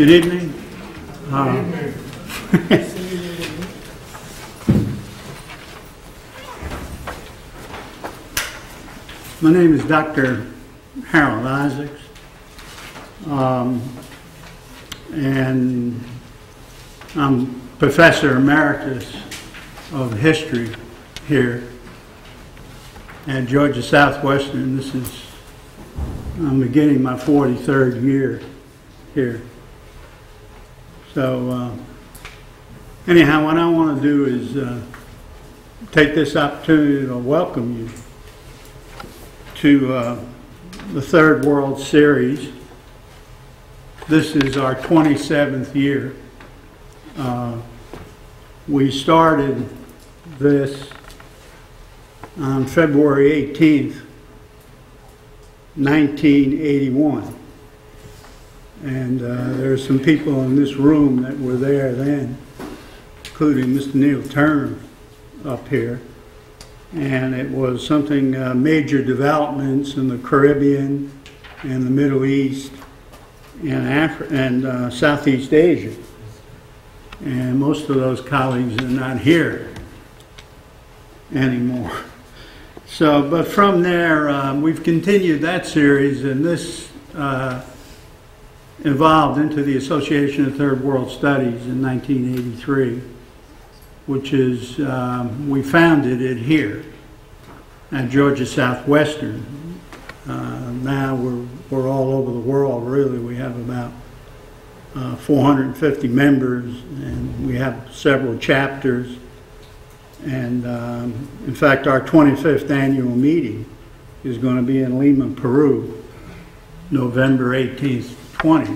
Good evening. My name is Dr. Harold Isaacs. Um, And I'm Professor Emeritus of History here at Georgia Southwestern. This is, I'm beginning my 43rd year here. So uh, anyhow, what I want to do is uh, take this opportunity to welcome you to uh, the Third World Series. This is our 27th year. Uh, We started this on February 18th, 1981. And uh, there are some people in this room that were there then, including Mr. Neil Turner up here. And it was something, uh, major developments in the Caribbean and the Middle East and Afri- and uh, Southeast Asia. And most of those colleagues are not here anymore. So, but from there, um, we've continued that series, and this uh, evolved into the Association of Third World Studies in 1983, which is, um, we founded it here at Georgia Southwestern. Uh, now we're, we're all over the world, really. We have about uh, 450 members, and we have several chapters. And um, in fact, our 25th annual meeting is going to be in Lima, Peru, November 18th, 20.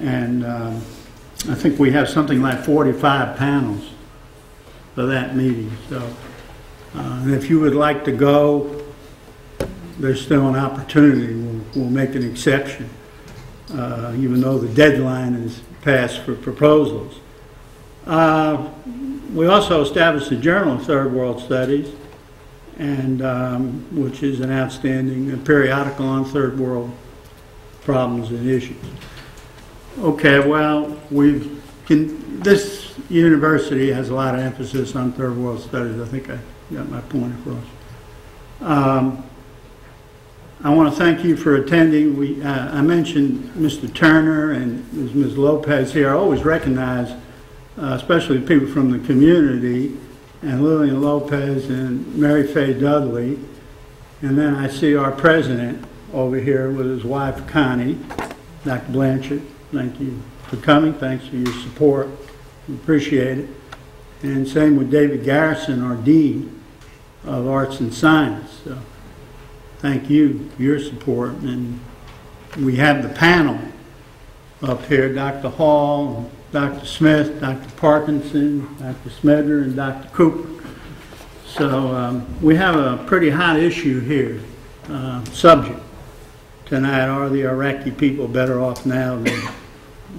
And um, I think we have something like 45 panels for that meeting. So, uh, if you would like to go, there's still an opportunity. We'll, we'll make an exception, uh, even though the deadline is passed for proposals. Uh, we also established the Journal of Third World Studies, and um, which is an outstanding periodical on third world problems and issues. Okay, well, we've can, this university has a lot of emphasis on third world studies. I think I got my point across. Um, I want to thank you for attending. We, uh, I mentioned Mr. Turner and Ms. Lopez here. I always recognize, uh, especially people from the community, and Lillian Lopez and Mary Faye Dudley. And then I see our president over here with his wife Connie, Dr. Blanchard. Thank you for coming. Thanks for your support. We appreciate it. And same with David Garrison, our dean of arts and science. So thank you for your support. And we have the panel up here, Dr. Hall, Dr. Smith, Dr. Parkinson, Dr. Smedder, and Dr. Cooper. So um, we have a pretty hot issue here, uh, subject tonight. Are the Iraqi people better off now than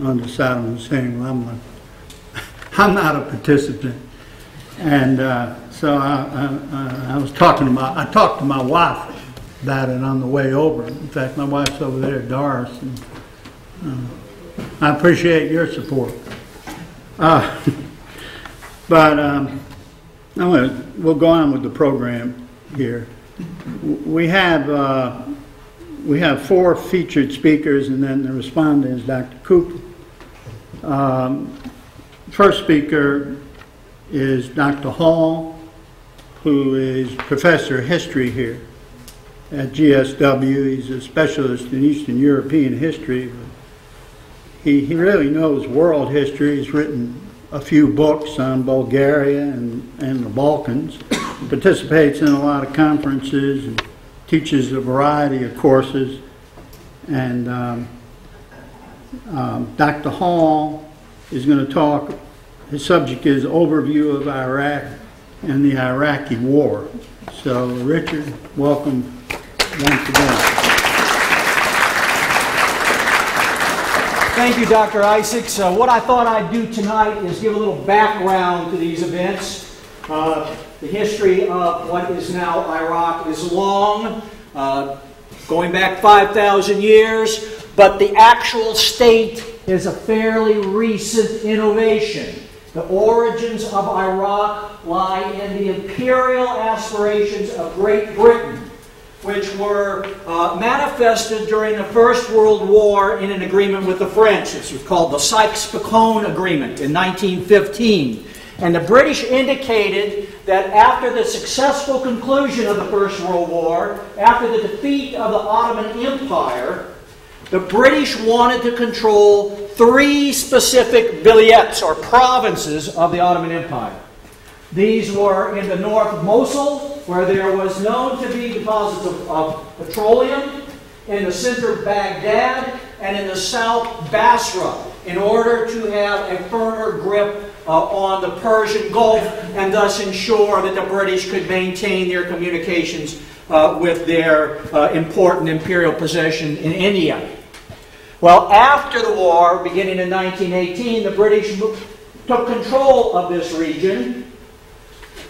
under Saddam Hussein? Well, I'm, not, I'm not a participant. And uh, so I, I, I was talking to my, I talked to my wife about it on the way over. In fact, my wife's over there, Doris. And, uh, I appreciate your support. Uh, but um, I'm gonna, we'll go on with the program here. We have uh, we have four featured speakers, and then the respondent is Dr. Cooper. Um, first speaker is Dr. Hall, who is professor of history here at GSW. He's a specialist in Eastern European history. He, he really knows world history. He's written a few books on Bulgaria and, and the Balkans, participates in a lot of conferences, and teaches a variety of courses. And um, um, Dr. Hall is going to talk, his subject is Overview of Iraq and the Iraqi War. So, Richard, welcome once again. Thank you, Dr. Isaacs. Uh, what I thought I'd do tonight is give a little background to these events. Uh, the history of what is now Iraq is long, uh, going back 5,000 years, but the actual state is a fairly recent innovation. The origins of Iraq lie in the imperial aspirations of Great Britain, which were uh, manifested during the First World War in an agreement with the French. This was called the Sykes-Picot Agreement in 1915. And the British indicated that after the successful conclusion of the First World War, after the defeat of the Ottoman Empire, the British wanted to control three specific vilayets or provinces of the Ottoman Empire. These were in the north Mosul, where there was known to be deposits of, of petroleum, in the center Baghdad, and in the south Basra, in order to have a firmer grip uh, on the Persian Gulf and thus ensure that the British could maintain their communications uh, with their uh, important imperial possession in India. Well, after the war, beginning in 1918, the British took control of this region,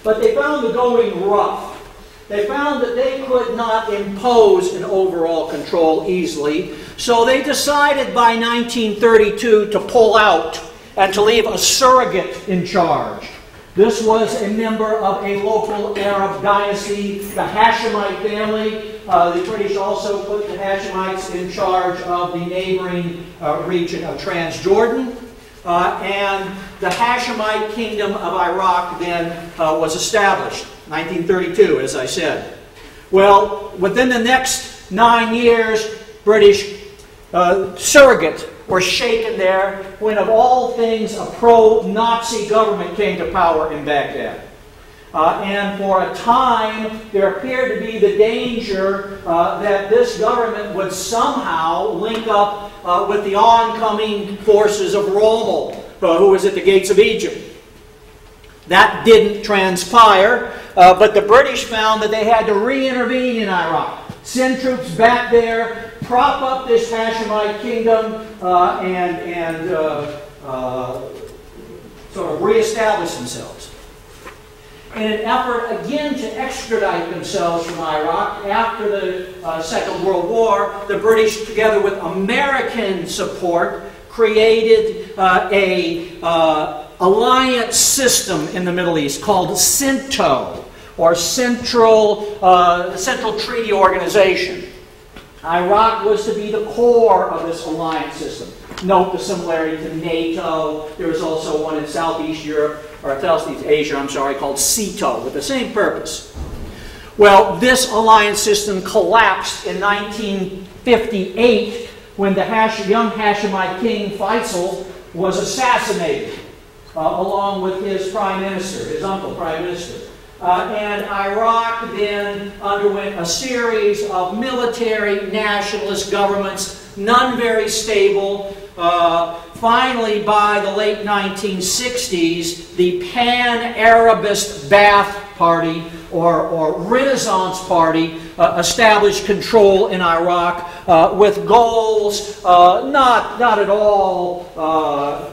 but they found the going rough. They found that they could not impose an overall control easily, so they decided by 1932 to pull out and to leave a surrogate in charge. This was a member of a local Arab dynasty, the Hashemite family. Uh, the British also put the Hashemites in charge of the neighboring uh, region of Transjordan. Uh, and the Hashemite kingdom of Iraq then uh, was established, 1932, as I said. Well, within the next nine years, British uh, surrogate were shaken there when, of all things, a pro Nazi government came to power in Baghdad. Uh, and for a time, there appeared to be the danger uh, that this government would somehow link up uh, with the oncoming forces of Rommel, uh, who was at the gates of Egypt. That didn't transpire, uh, but the British found that they had to re intervene in Iraq, send troops back there, prop up this Hashemite kingdom uh, and, and uh, uh, sort of reestablish themselves. In an effort again to extradite themselves from Iraq after the uh, Second World War, the British, together with American support, created uh, a uh, alliance system in the Middle East called CENTO, or Central, Central Treaty Organization. Iraq was to be the core of this alliance system. Note the similarity to NATO. There was also one in Southeast Europe, or Southeast Asia, I'm sorry, called SEATO, with the same purpose. Well, this alliance system collapsed in 1958 when the Hash- young Hashemite king Faisal was assassinated, uh, along with his prime minister, his uncle, prime minister. Uh, and Iraq then underwent a series of military nationalist governments, none very stable. Uh, finally, by the late 1960s, the Pan Arabist Ba'ath Party or, or Renaissance Party uh, established control in Iraq uh, with goals uh, not, not at all uh,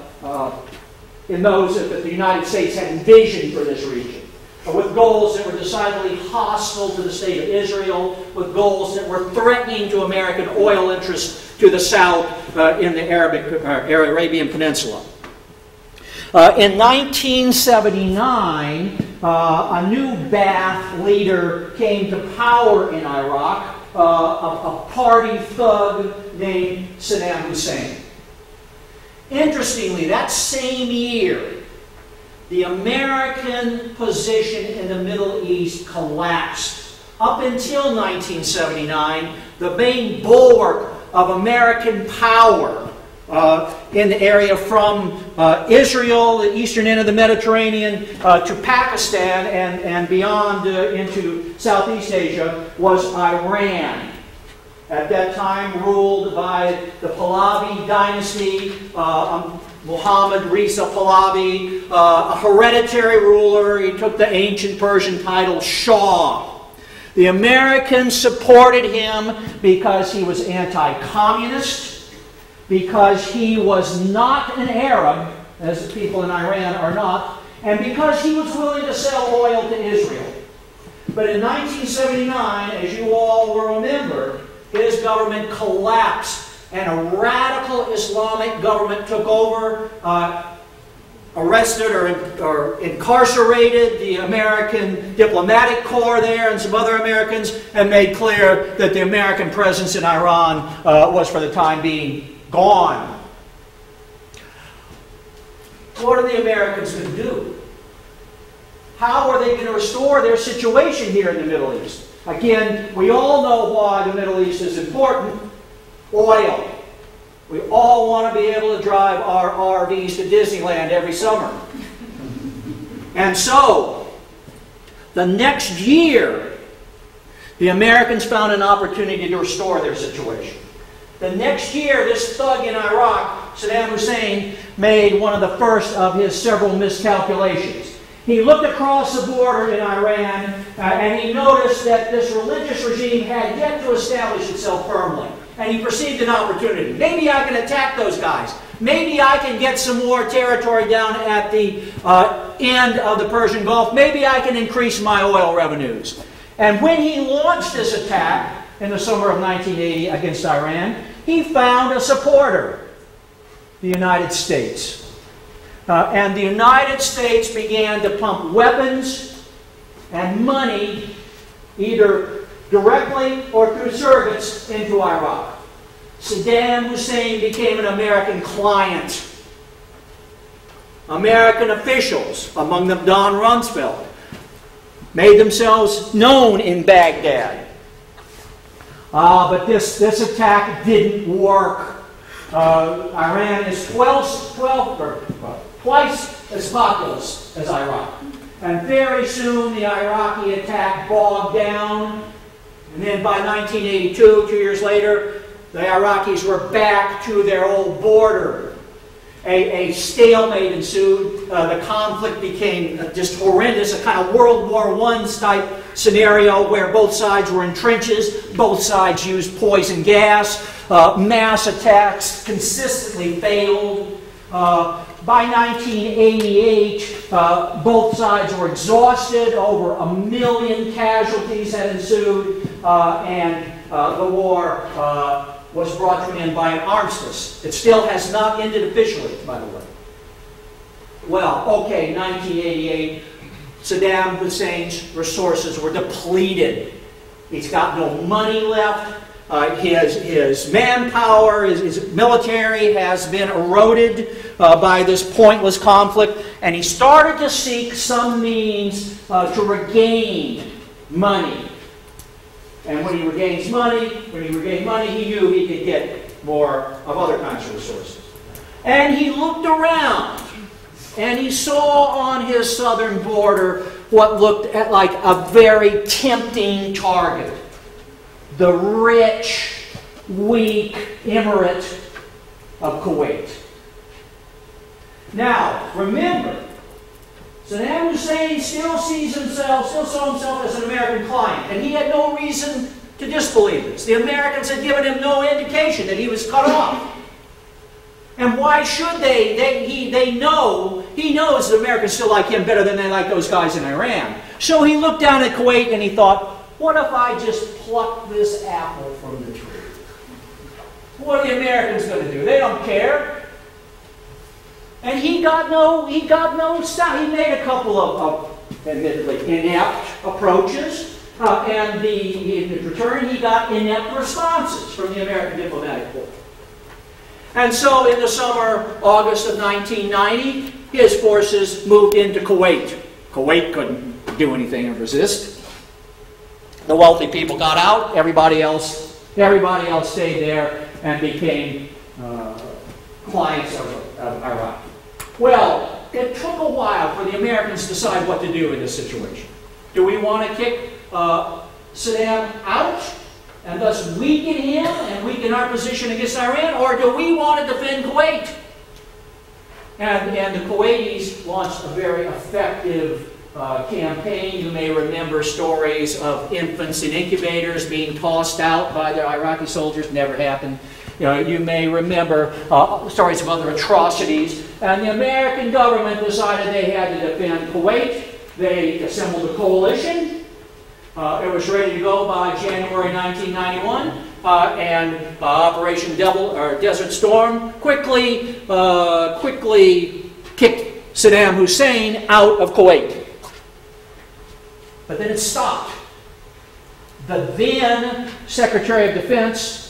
in those that the United States had envisioned for this region with goals that were decidedly hostile to the state of Israel, with goals that were threatening to American oil interests to the south uh, in the Arabic, uh, Arabian Peninsula. Uh, in 1979, uh, a new Ba'ath leader came to power in Iraq, uh, a, a party thug named Saddam Hussein. Interestingly, that same year, the American position in the Middle East collapsed. Up until 1979, the main bulwark of American power uh, in the area from uh, Israel, the eastern end of the Mediterranean, uh, to Pakistan and, and beyond uh, into Southeast Asia was Iran. At that time, ruled by the Pahlavi dynasty, uh, um, Muhammad Reza Pahlavi, uh, a hereditary ruler. He took the ancient Persian title Shah. The Americans supported him because he was anti communist, because he was not an Arab, as the people in Iran are not, and because he was willing to sell oil to Israel. But in 1979, as you all will remember, his government collapsed and a radical Islamic government took over, uh, arrested or, or incarcerated the American diplomatic corps there and some other Americans, and made clear that the American presence in Iran uh, was for the time being gone. What are the Americans going to do? How are they going to restore their situation here in the Middle East? Again, we all know why the Middle East is important oil. We all want to be able to drive our RVs to Disneyland every summer. And so, the next year, the Americans found an opportunity to restore their situation. The next year, this thug in Iraq, Saddam Hussein, made one of the first of his several miscalculations. He looked across the border in Iran uh, and he noticed that this religious regime had yet to establish itself firmly. And he perceived an opportunity. Maybe I can attack those guys. Maybe I can get some more territory down at the uh, end of the Persian Gulf. Maybe I can increase my oil revenues. And when he launched this attack in the summer of 1980 against Iran, he found a supporter the United States. Uh, and the United States began to pump weapons and money, either directly or through surrogates, into Iraq. Saddam Hussein became an American client. American officials, among them Don Rumsfeld, made themselves known in Baghdad. Uh, but this, this attack didn't work. Uh, Iran is 12, 12 or, twice as populous as Iraq. And very soon the Iraqi attack bogged down. And then by 1982, two years later, the Iraqis were back to their old border. A, a stalemate ensued. Uh, the conflict became just horrendous, a kind of World War I type scenario where both sides were in trenches, both sides used poison gas, uh, mass attacks consistently failed. Uh, by 1988, uh, both sides were exhausted. Over a million casualties had ensued, uh, and uh, the war uh, was brought to an end by an armistice. It still has not ended officially, by the way. Well, okay, 1988, Saddam Hussein's resources were depleted. He's got no money left. Uh, his, his manpower, his, his, military has been eroded uh, by this pointless conflict, and he started to seek some means uh, to regain money. And when he regains money, when he regained money, he knew he could get more of other kinds of resources. And he looked around, and he saw on his southern border what looked like a very tempting target the rich, weak emirate of Kuwait. Now, remember, Saddam Hussein still sees himself, still saw himself as an American client, and he had no reason to disbelieve this. The Americans had given him no indication that he was cut off. And why should they? They, he, they know, he knows that Americans still like him better than they like those guys in Iran. So he looked down at Kuwait and he thought, what if I just pluck this apple from the tree? What are the Americans going to do? They don't care. And he got no, he got no stop. He made a couple of, of admittedly inept approaches, uh, and the, in return he got inept responses from the American diplomatic corps. And so in the summer, August of 1990, his forces moved into Kuwait. Kuwait couldn't do anything and resist. The wealthy people got out, everybody else, everybody else stayed there and became uh, clients of, of Iraq. Well, it took a while for the Americans to decide what to do in this situation. Do we want to kick uh, Saddam out and thus weaken him and weaken our position against Iran, or do we want to defend Kuwait? And, and the Kuwaitis launched a very effective uh, campaign. You may remember stories of infants in incubators being tossed out by the Iraqi soldiers. Never happened. You, you may remember uh, stories of other atrocities. And the American government decided they had to defend Kuwait. They assembled a coalition. Uh, it was ready to go by January 1991. uh, and uh, Operation Devil, or Desert Storm quickly, uh, quickly kicked Saddam Hussein out of Kuwait. But then it stopped. The then Secretary of Defense,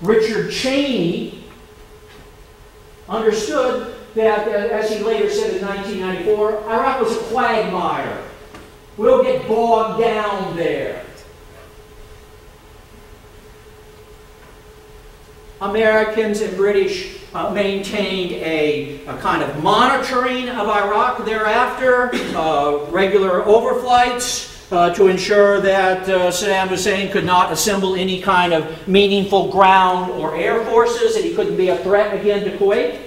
Richard Cheney, understood that, uh, as he later said in 1994, Iraq was a quagmire. We'll get bogged down there. Americans and British uh, maintained a, a, kind of monitoring of Iraq thereafter, uh, regular overflights uh, to ensure that uh, Saddam Hussein could not assemble any kind of meaningful ground or air forces, that he couldn't be a threat again to Kuwait.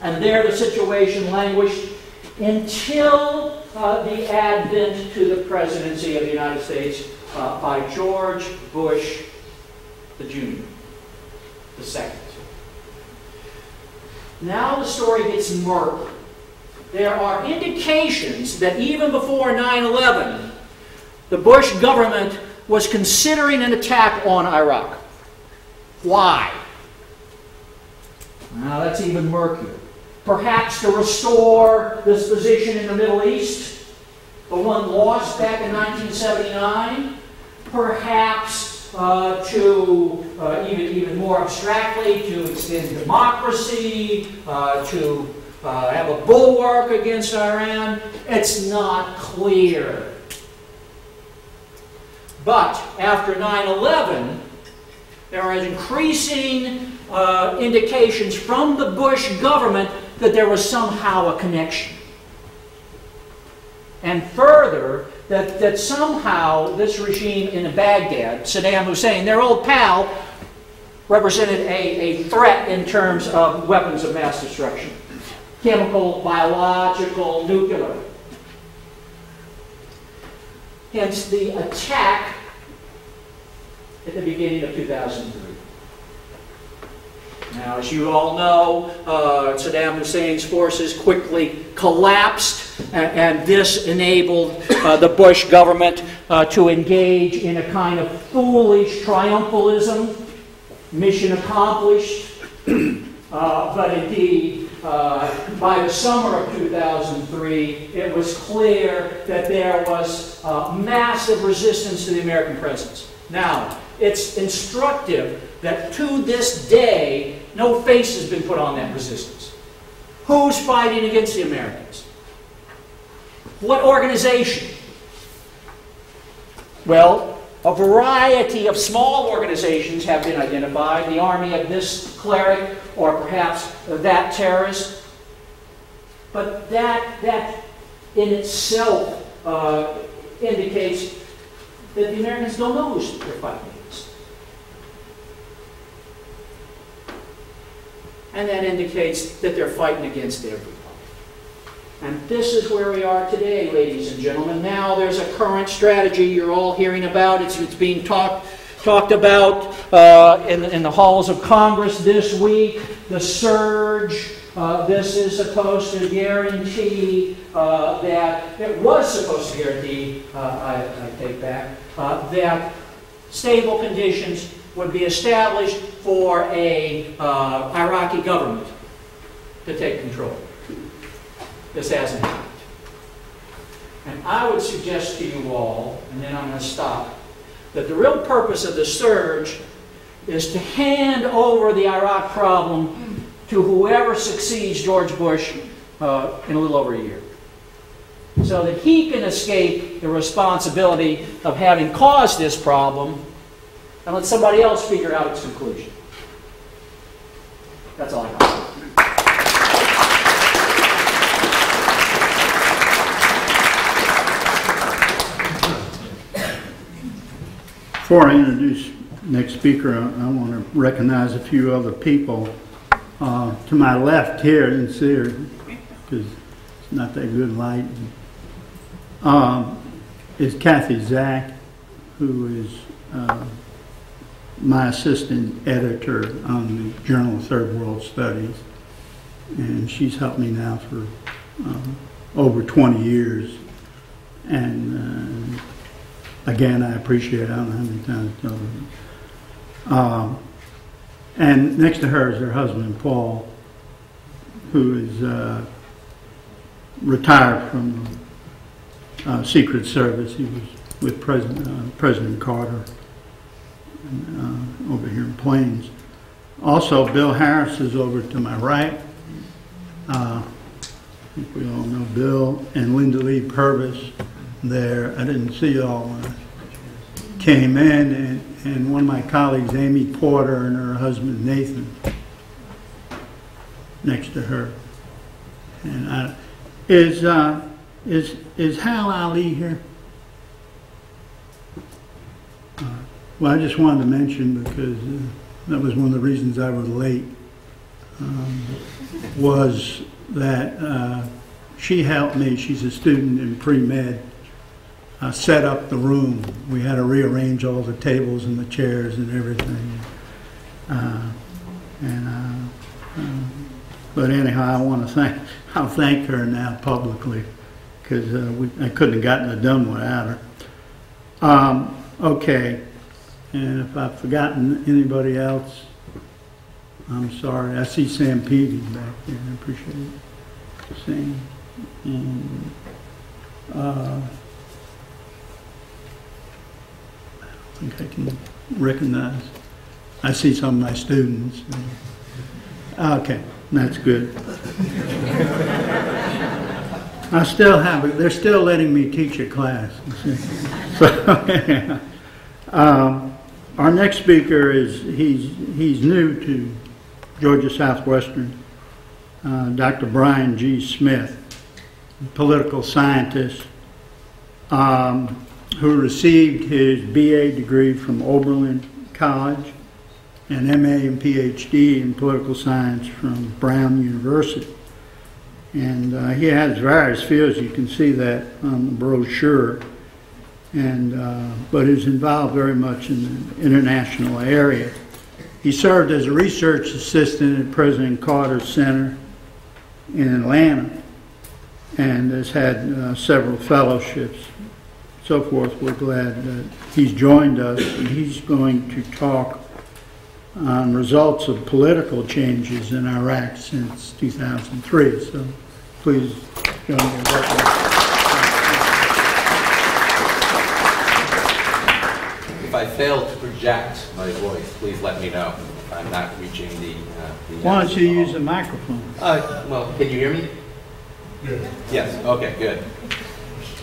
And there the situation languished until uh, the advent to the presidency of the United States uh, by George Bush the Junior the second. Now the story gets murky. There are indications that even before 9 11, the Bush government was considering an attack on Iraq. Why? Now that's even murkier. Perhaps to restore this position in the Middle East, the one lost back in 1979. Perhaps uh, to uh, even, even more abstractly, to extend democracy, uh, to uh, have a bulwark against Iran. It's not clear. But after 9 11, there are increasing uh, indications from the Bush government that there was somehow a connection. And further, that, that somehow this regime in Baghdad, Saddam Hussein, their old pal, represented a, a threat in terms of weapons of mass destruction chemical, biological, nuclear. Hence the attack at the beginning of 2003. Now, as you all know, uh, Saddam Hussein's forces quickly collapsed, and, and this enabled uh, the Bush government uh, to engage in a kind of foolish triumphalism. Mission accomplished. Uh, but indeed, uh, by the summer of 2003, it was clear that there was uh, massive resistance to the American presence. Now, it's instructive that to this day, no face has been put on that resistance. Who's fighting against the Americans? What organization? Well, a variety of small organizations have been identified the army of this cleric or perhaps that terrorist. But that, that in itself uh, indicates that the Americans don't know who they're fighting against. And that indicates that they're fighting against everybody. And this is where we are today, ladies and gentlemen. Now there's a current strategy you're all hearing about. It's, it's being talked talked about uh, in, in the halls of Congress this week. The surge. Uh, this is supposed to guarantee uh, that, it was supposed to guarantee, uh, I, I, take back, uh, that stable conditions would be established for a uh, Iraqi government to take control. This hasn't happened. And I would suggest to you all, and then I'm going to stop, that the real purpose of the surge is to hand over the Iraq problem to whoever succeeds George Bush uh, in a little over a year. So that he can escape the responsibility of having caused this problem and let somebody else figure out its conclusion. That's all I got. Before I introduce next speaker, I, I want to recognize a few other people. Uh, to my left here, I didn't see her because it's not that good light. Um, is Kathy Zack, who is uh, my assistant editor on the Journal of Third World Studies. And she's helped me now for um, over 20 years. And uh, again, I appreciate it. I don't know how many times I've told her. Um, and next to her is her husband, Paul, who is uh, retired from the uh, Secret Service. He was with President, uh, President Carter uh, over here in Plains. Also, Bill Harris is over to my right. Uh, I think we all know Bill and Linda Lee Purvis there. I didn't see y'all when I came in, and, and one of my colleagues, Amy Porter, and her husband Nathan, next to her. And I, is uh, is is Hal Ali here? Uh, well, I just wanted to mention because uh, that was one of the reasons I was late. Um, was that uh, she helped me. She's a student in pre med. Uh, set up the room. We had to rearrange all the tables and the chairs and everything. Uh, and uh, uh, but anyhow, I want to thank I'll thank her now publicly because uh, I couldn't have gotten it done without her. Um, okay, and if I've forgotten anybody else, I'm sorry. I see Sam Peavy back there. I appreciate seeing. And, uh, I think I can recognize. I see some of my students. Okay, that's good. I still have it. They're still letting me teach a class. So, um, our next speaker is he's he's new to Georgia Southwestern. Uh, Dr. Brian G. Smith, political scientist, um, who received his BA degree from Oberlin College and MA and PhD in political science from Brown University. And uh, he has various fields, you can see that on the brochure, and, uh, but is involved very much in the international area. He served as a research assistant at President Carter Center in Atlanta and has had uh, several fellowships, so forth. We're glad that he's joined us, and he's going to talk on results of political changes in Iraq since 2003. So please join me in welcoming. If I fail to project my voice, please let me know. I'm not reaching the. uh, the Why don't you use a microphone? Uh, Well, can you hear me? Yes, okay, good.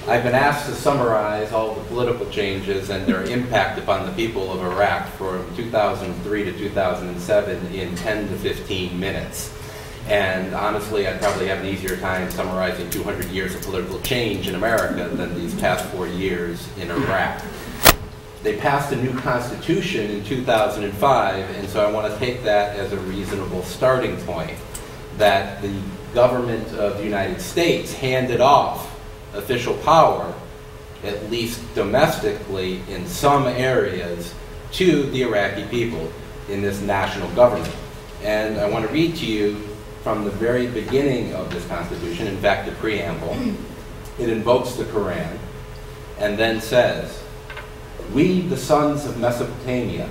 I've been asked to summarize all the political changes and their impact upon the people of Iraq from 2003 to 2007 in 10 to 15 minutes. And honestly, I'd probably have an easier time summarizing 200 years of political change in America than these past four years in Iraq. They passed a new constitution in 2005, and so I want to take that as a reasonable starting point. That the government of the United States handed off official power, at least domestically in some areas, to the Iraqi people in this national government. And I want to read to you from the very beginning of this constitution, in fact, the preamble. It invokes the Quran and then says, we, the sons of Mesopotamia,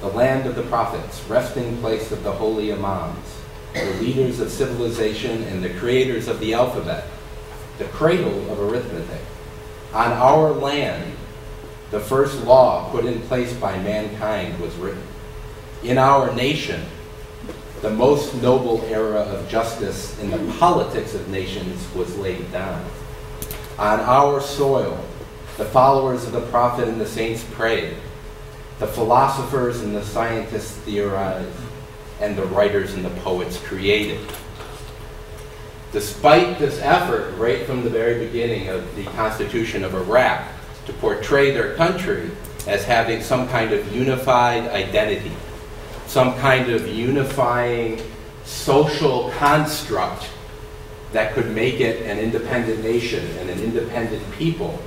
the land of the prophets, resting place of the holy imams, the leaders of civilization and the creators of the alphabet, the cradle of arithmetic. On our land, the first law put in place by mankind was written. In our nation, the most noble era of justice in the politics of nations was laid down. On our soil, the followers of the prophet and the saints prayed. The philosophers and the scientists theorized. And the writers and the poets created. Despite this effort, right from the very beginning of the Constitution of Iraq, to portray their country as having some kind of unified identity, some kind of unifying social construct that could make it an independent nation and an independent people,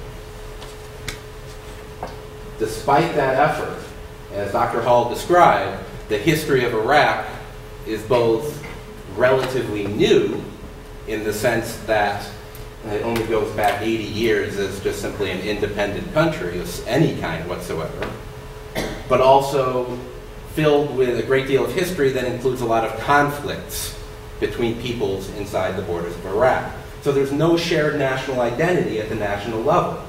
Despite that effort, as Dr. Hall described, the history of Iraq is both relatively new in the sense that it only goes back 80 years as just simply an independent country of any kind whatsoever, but also filled with a great deal of history that includes a lot of conflicts between peoples inside the borders of Iraq. So there's no shared national identity at the national level.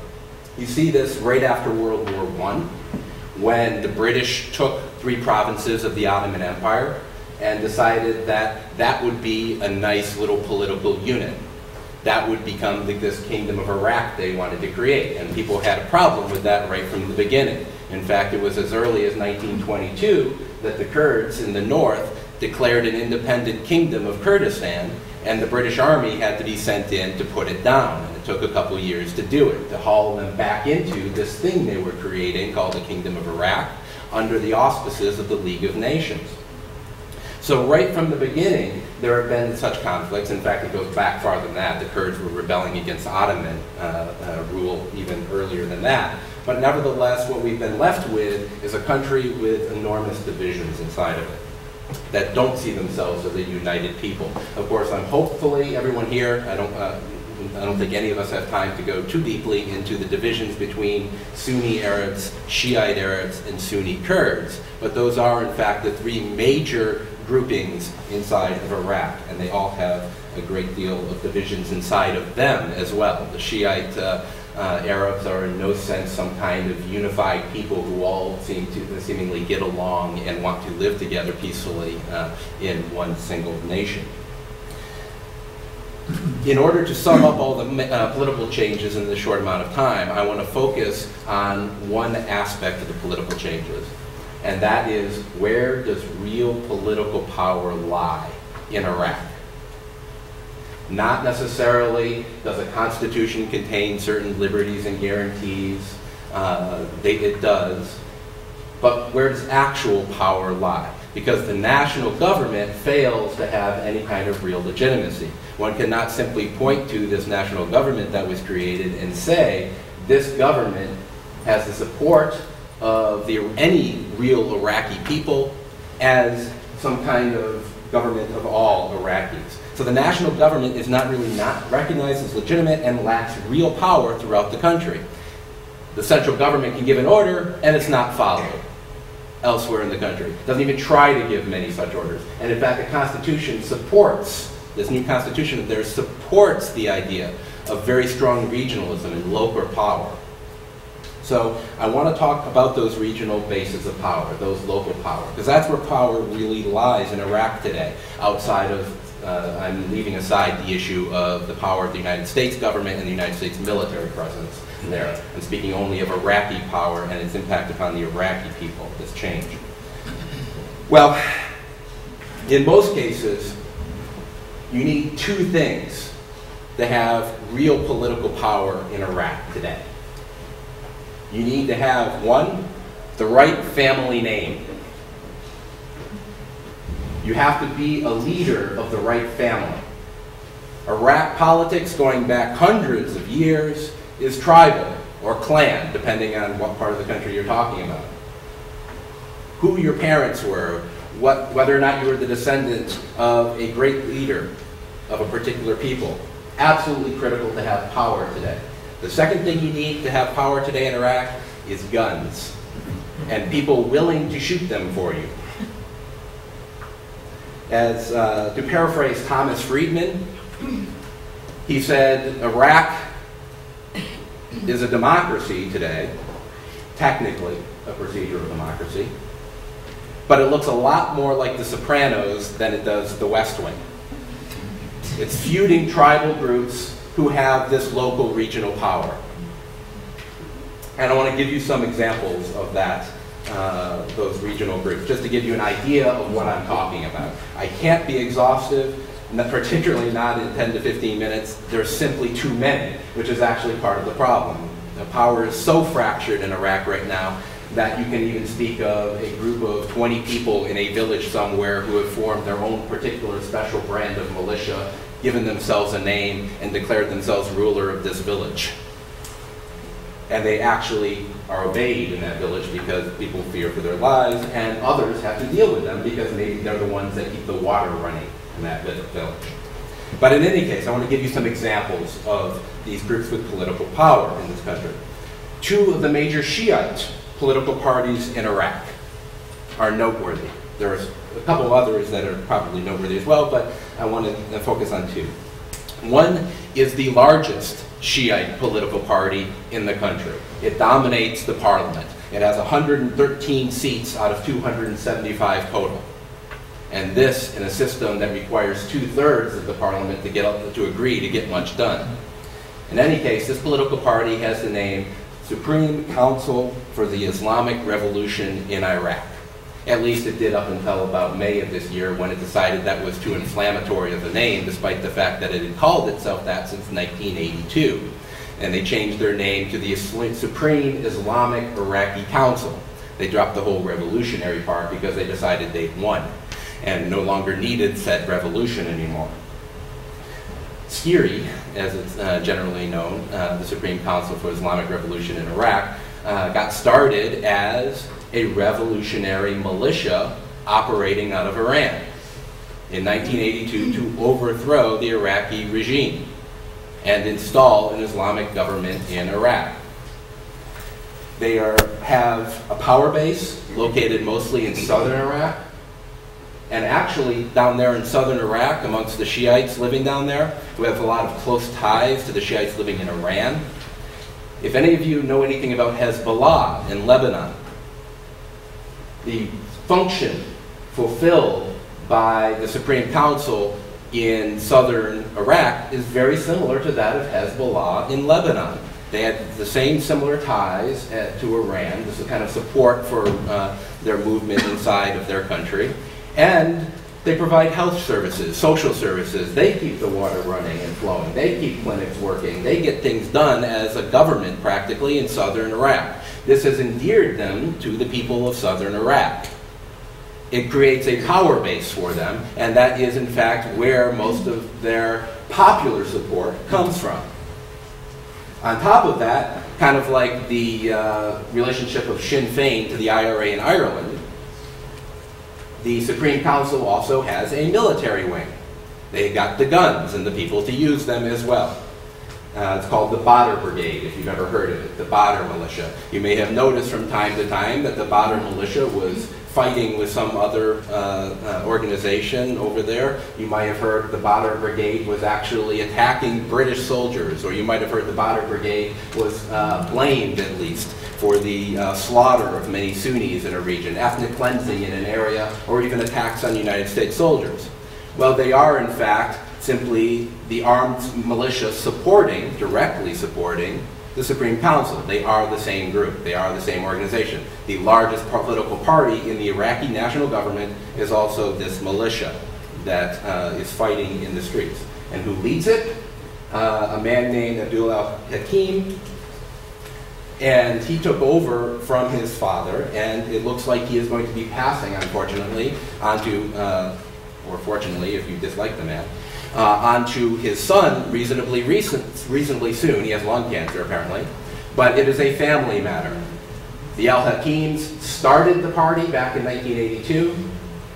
You see this right after World War I, when the British took three provinces of the Ottoman Empire and decided that that would be a nice little political unit. That would become the, this kingdom of Iraq they wanted to create. And people had a problem with that right from the beginning. In fact, it was as early as 1922 that the Kurds in the north declared an independent kingdom of Kurdistan, and the British Army had to be sent in to put it down. And it took a couple years to do it, to haul them back into this thing they were creating called the Kingdom of Iraq under the auspices of the League of Nations. So right from the beginning, there have been such conflicts. In fact, it goes back farther than that. The Kurds were rebelling against Ottoman uh, uh, rule even earlier than that. But nevertheless, what we've been left with is a country with enormous divisions inside of it that don't see themselves as a united people. Of course, I'm hopefully everyone here. I don't. Uh, I don't think any of us have time to go too deeply into the divisions between Sunni Arabs, Shiite Arabs, and Sunni Kurds. But those are, in fact, the three major groupings inside of Iraq, and they all have a great deal of divisions inside of them as well. The Shiite uh, uh, Arabs are in no sense some kind of unified people who all seem to seemingly get along and want to live together peacefully uh, in one single nation. In order to sum up all the uh, political changes in this short amount of time, I want to focus on one aspect of the political changes, and that is where does real political power lie in Iraq? Not necessarily does a constitution contain certain liberties and guarantees. Uh, they, it does. But where does actual power lie? Because the national government fails to have any kind of real legitimacy. One cannot simply point to this national government that was created and say, this government has the support of the, any real Iraqi people as some kind of government of all Iraqis. So the national government is not really not recognized as legitimate and lacks real power throughout the country. The central government can give an order and it's not followed elsewhere in the country. Doesn't even try to give many such orders. And in fact, the Constitution supports, this new Constitution of theirs supports the idea of very strong regionalism and local power. So I want to talk about those regional bases of power, those local power, because that's where power really lies in Iraq today, outside of uh, I'm leaving aside the issue of the power of the United States government and the United States military presence there. I'm speaking only of Iraqi power and its impact upon the Iraqi people, this change. Well, in most cases, you need two things to have real political power in Iraq today. You need to have, one, the right family name. You have to be a leader of the right family. Iraq politics, going back hundreds of years, is tribal or clan, depending on what part of the country you're talking about. Who your parents were, what, whether or not you were the descendant of a great leader of a particular people. Absolutely critical to have power today. The second thing you need to have power today in Iraq is guns and people willing to shoot them for you as uh, to paraphrase Thomas Friedman, he said, Iraq is a democracy today, technically a procedural democracy, but it looks a lot more like The Sopranos than it does The West Wing. It's feuding tribal groups who have this local regional power. And I want to give you some examples of that uh, those regional groups, just to give you an idea of what I'm talking about. I can't be exhaustive, particularly not in 10 to 15 minutes. There's simply too many, which is actually part of the problem. The power is so fractured in Iraq right now that you can even speak of a group of 20 people in a village somewhere who have formed their own particular special brand of militia, given themselves a name, and declared themselves ruler of this village and they actually are obeyed in that village because people fear for their lives, and others have to deal with them because maybe they're the ones that keep the water running in that village. But in any case, I want to give you some examples of these groups with political power in this country. Two of the major Shiite political parties in Iraq are noteworthy. There are a couple others that are probably noteworthy as well, but I want to focus on two. One is the largest Shiite political party in the country. It dominates the parliament. It has 113 seats out of 275 total. And this in a system that requires two-thirds of the parliament to, get to agree to get much done. In any case, this political party has the name Supreme Council for the Islamic Revolution in Iraq. At least it did up until about May of this year when it decided that was too inflammatory of a name, despite the fact that it had called itself that since 1982. And they changed their name to the Supreme Islamic Iraqi Council. They dropped the whole revolutionary part because they decided they'd won and no longer needed said revolution anymore. SCIRI, as it's uh, generally known, uh, the Supreme Council for Islamic Revolution in Iraq, uh, got started as a revolutionary militia operating out of Iran in 1982 to overthrow the Iraqi regime and install an Islamic government in Iraq. They are, have a power base located mostly in southern Iraq. And actually, down there in southern Iraq, amongst the Shiites living down there, who have a lot of close ties to the Shiites living in Iran. If any of you know anything about Hezbollah in Lebanon, the function fulfilled by the Supreme Council in southern Iraq is very similar to that of Hezbollah in Lebanon. They had the same similar ties uh, to Iran, this is kind of support for uh, their movement inside of their country. And they provide health services, social services. They keep the water running and flowing. They keep clinics working. They get things done as a government practically in southern Iraq. This has endeared them to the people of southern Iraq. It creates a power base for them, and that is, in fact, where most of their popular support comes from. On top of that, kind of like the uh, relationship of Sinn Féin to the IRA in Ireland, the Supreme Council also has a military wing. They got the guns and the people to use them as well. Uh, it's called the Badr Brigade, if you've ever heard of it, the Badr Militia. You may have noticed from time to time that the Badr Militia was fighting with some other uh, uh, organization over there. You might have heard the Badr Brigade was actually attacking British soldiers, or you might have heard the Badr Brigade was uh, blamed, at least, for the uh, slaughter of many Sunnis in a region, ethnic cleansing in an area, or even attacks on United States soldiers. Well, they are, in fact, simply the armed militia supporting, directly supporting, the Supreme Council. They are the same group. They are the same organization. The largest political party in the Iraqi national government is also this militia that uh, is fighting in the streets. And who leads it? Uh, a man named Abdul al-Hakim. And he took over from his father, and it looks like he is going to be passing, unfortunately, onto, uh, or fortunately, if you dislike the man, onto his son reasonably recent, reasonably soon. He has lung cancer apparently, but it is a family matter. The Al Hakims started the party back in 1982.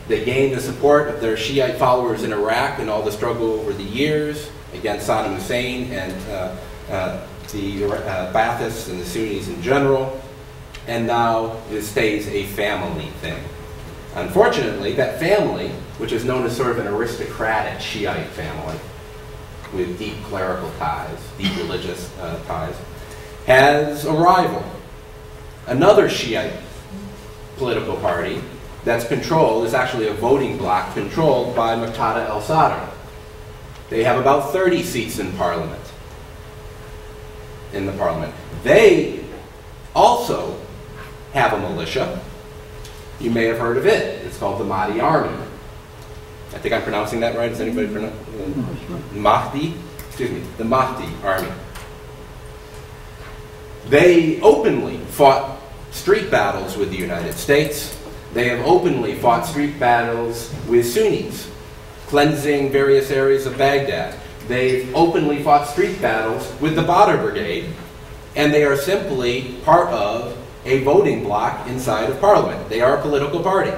They gained the support of their Shiite followers in Iraq in all the struggle over the years against Saddam Hussein and uh, uh, the uh, Baathists and the Sunnis in general. And now it stays a family thing. Unfortunately, that family, which is known as sort of an aristocratic Shiite family with deep clerical ties, deep religious uh, ties, has a rival, another Shiite political party that's controlled, is actually a voting bloc controlled by Muqtada al-Sadr. They have about 30 seats in parliament. In the parliament. They also have a militia you may have heard of it. It's called the Mahdi Army. I think I'm pronouncing that right. Is anybody pronounce it? Oh, Mahdi? Excuse me, the Mahdi Army. They openly fought street battles with the United States. They have openly fought street battles with Sunnis, cleansing various areas of Baghdad. They've openly fought street battles with the Badr Brigade, and they are simply part of a voting bloc inside of Parliament. They are a political party.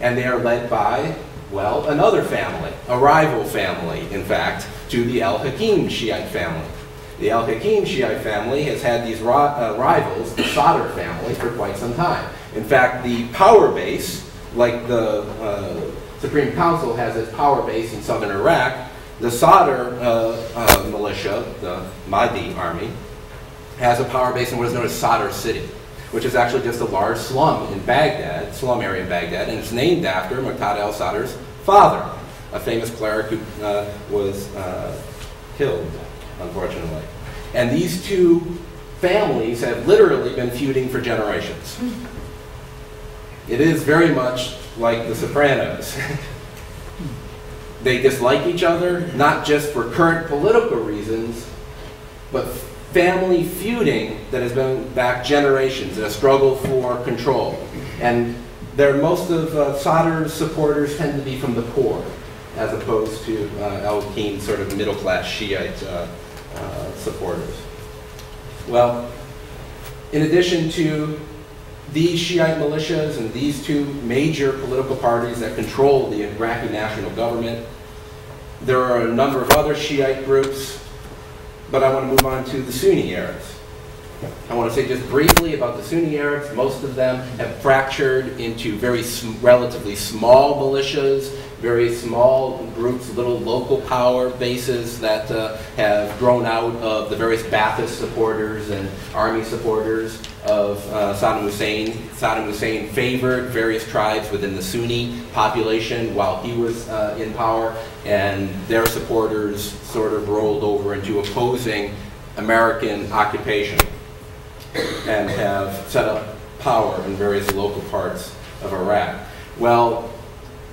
And they are led by, well, another family, a rival family, in fact, to the Al Hakim Shiite family. The Al Hakim Shiite family has had these uh, rivals, the Sadr family, for quite some time. In fact, the power base, like the uh, Supreme Council has its power base in southern Iraq, the Sadr uh, uh, militia, the Mahdi army, has a power base in what is known as Sadr City, which is actually just a large slum in Baghdad, slum area in Baghdad, and it's named after Muqtada al-Sadr's father, a famous cleric who uh, was uh, killed, unfortunately. And these two families have literally been feuding for generations. It is very much like The Sopranos. they dislike each other, not just for current political reasons, but family feuding that has been back generations in a struggle for control. And there, most of uh, Sadr's supporters tend to be from the poor, as opposed to uh, Al Hakim's sort of middle class Shiite uh, uh, supporters. Well, in addition to these Shiite militias and these two major political parties that control the Iraqi national government, there are a number of other Shiite groups, but I want to move on to the Sunni Arabs. I want to say just briefly about the Sunni Arabs. Most of them have fractured into very sm relatively small militias, very small groups, little local power bases that uh, have grown out of the various Ba'athist supporters and army supporters of uh, Saddam Hussein. Saddam Hussein favored various tribes within the Sunni population while he was uh, in power, and their supporters sort of rolled over into opposing American occupation and have set up power in various local parts of Iraq. Well,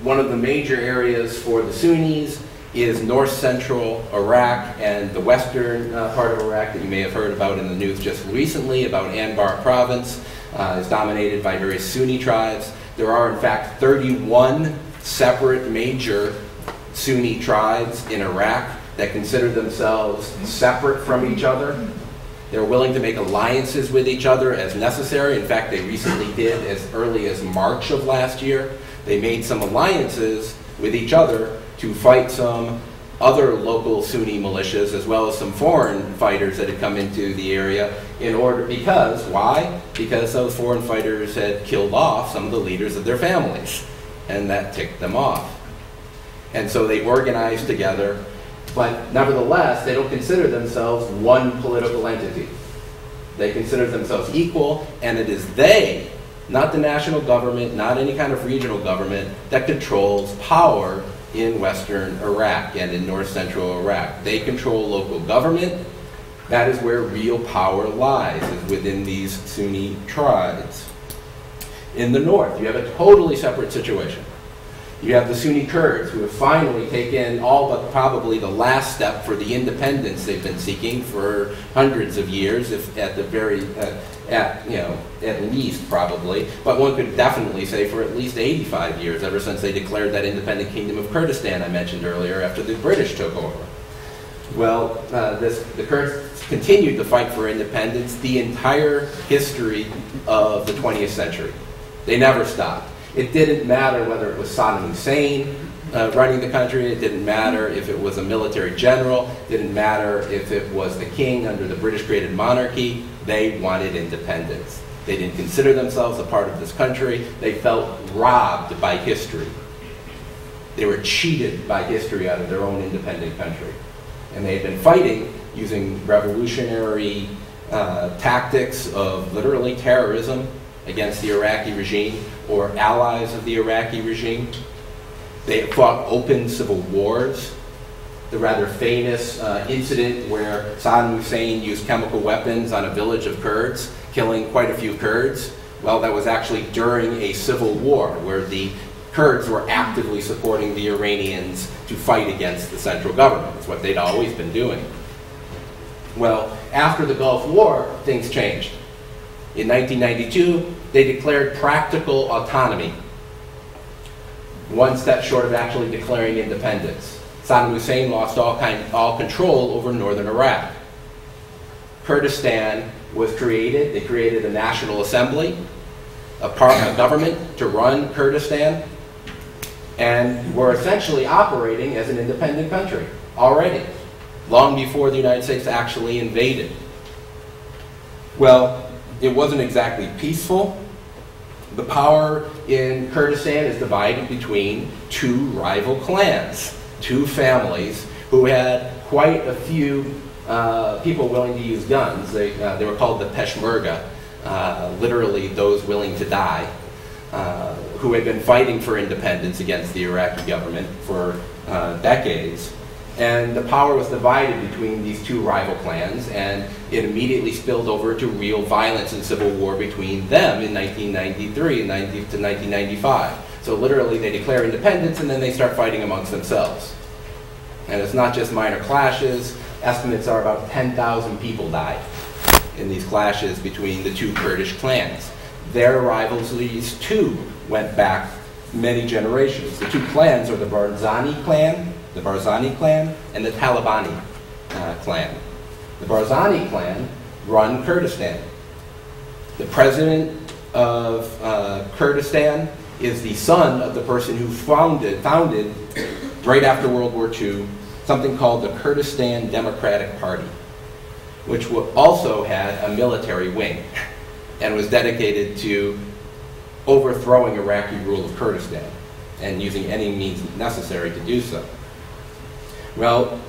one of the major areas for the Sunnis is north central Iraq and the western uh, part of Iraq that you may have heard about in the news just recently about Anbar province uh, is dominated by various Sunni tribes. There are in fact 31 separate major Sunni tribes in Iraq that consider themselves separate from each other. They're willing to make alliances with each other as necessary. In fact, they recently did as early as March of last year. They made some alliances with each other to fight some other local Sunni militias as well as some foreign fighters that had come into the area in order because why? Because those foreign fighters had killed off some of the leaders of their families and that ticked them off. And so they organized together, but nevertheless, they don't consider themselves one political entity. They consider themselves equal, and it is they, not the national government, not any kind of regional government, that controls power in western Iraq and in north central Iraq. They control local government. That is where real power lies, is within these Sunni tribes. In the north, you have a totally separate situation. You have the Sunni Kurds who have finally taken all but probably the last step for the independence they've been seeking for hundreds of years, if at the very, uh, at you know, at least probably, but one could definitely say for at least 85 years, ever since they declared that independent kingdom of Kurdistan I mentioned earlier after the British took over. Well, uh, this, the Kurds continued to fight for independence the entire history of the 20th century. They never stopped. It didn't matter whether it was Saddam Hussein uh, running the country, it didn't matter if it was a military general, it didn't matter if it was the king under the British created monarchy, they wanted independence. They didn't consider themselves a part of this country, they felt robbed by history. They were cheated by history out of their own independent country. And they had been fighting using revolutionary uh, tactics of literally terrorism against the Iraqi regime or allies of the Iraqi regime. They fought open civil wars. The rather famous uh, incident where Saddam Hussein used chemical weapons on a village of Kurds, killing quite a few Kurds. Well, that was actually during a civil war where the Kurds were actively supporting the Iranians to fight against the central government. It's what they'd always been doing. Well, after the Gulf War, things changed. In 1992, they declared practical autonomy, one step short of actually declaring independence. Saddam Hussein lost all, kind, all control over northern Iraq. Kurdistan was created. They created a national assembly, a, part, a government to run Kurdistan, and were essentially operating as an independent country already. long before the United States actually invaded. Well, it wasn't exactly peaceful. The power in Kurdistan is divided between two rival clans, two families who had quite a few uh, people willing to use guns. They, uh, they were called the Peshmerga, uh, literally those willing to die, uh, who had been fighting for independence against the Iraqi government for uh, decades. And the power was divided between these two rival clans, and it immediately spilled over to real violence and civil war between them in 1993 and 90 to 1995. So literally, they declare independence and then they start fighting amongst themselves. And it's not just minor clashes. Estimates are about 10,000 people died in these clashes between the two Kurdish clans. Their rivalries, too, went back many generations. The two clans are the Barzani clan the Barzani clan, and the Talabani uh, clan. The Barzani clan run Kurdistan. The president of uh, Kurdistan is the son of the person who founded, founded right after World War II, something called the Kurdistan Democratic Party, which also had a military wing and was dedicated to overthrowing Iraqi rule of Kurdistan and using any means necessary to do so. Well,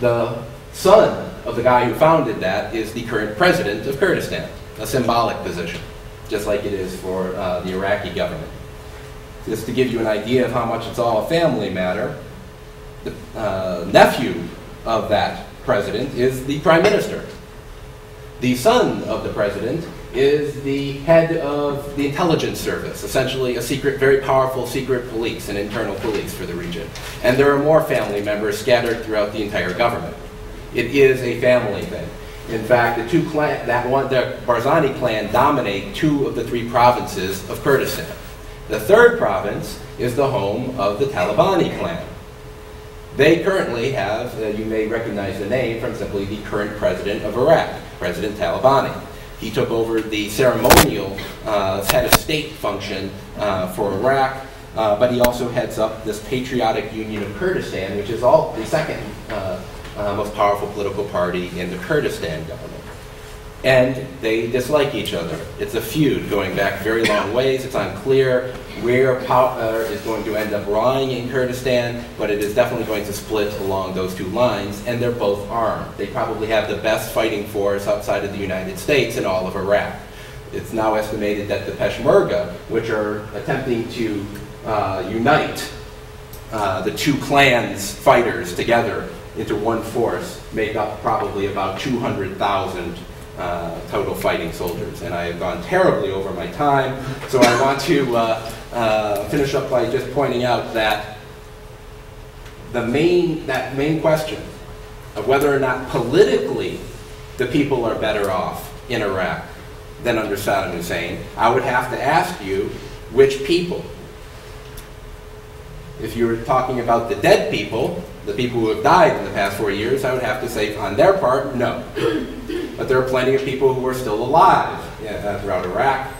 the son of the guy who founded that is the current president of Kurdistan, a symbolic position, just like it is for uh, the Iraqi government. Just to give you an idea of how much it's all a family matter, the uh, nephew of that president is the prime minister. The son of the president is the head of the intelligence service, essentially a secret, very powerful secret police and internal police for the region. And there are more family members scattered throughout the entire government. It is a family thing. In fact, the two clan, that one, the Barzani clan dominate two of the three provinces of Kurdistan. The third province is the home of the Talabani clan. They currently have, uh, you may recognize the name from simply the current president of Iraq, President Talabani. He took over the ceremonial uh, head of state function uh, for Iraq, uh, but he also heads up this Patriotic Union of Kurdistan, which is all the second uh, uh, most powerful political party in the Kurdistan government and they dislike each other. It's a feud going back very long ways. It's unclear where power is going to end up lying in Kurdistan, but it is definitely going to split along those two lines, and they're both armed. They probably have the best fighting force outside of the United States in all of Iraq. It's now estimated that the Peshmerga, which are attempting to uh, unite uh, the two clans fighters together into one force, make up probably about 200,000 uh, total fighting soldiers. And I have gone terribly over my time, so I want to uh, uh, finish up by just pointing out that the main, that main question of whether or not politically the people are better off in Iraq than under Saddam Hussein, I would have to ask you which people. If you were talking about the dead people, the people who have died in the past four years, I would have to say on their part, no. But there are plenty of people who are still alive yeah, throughout Iraq.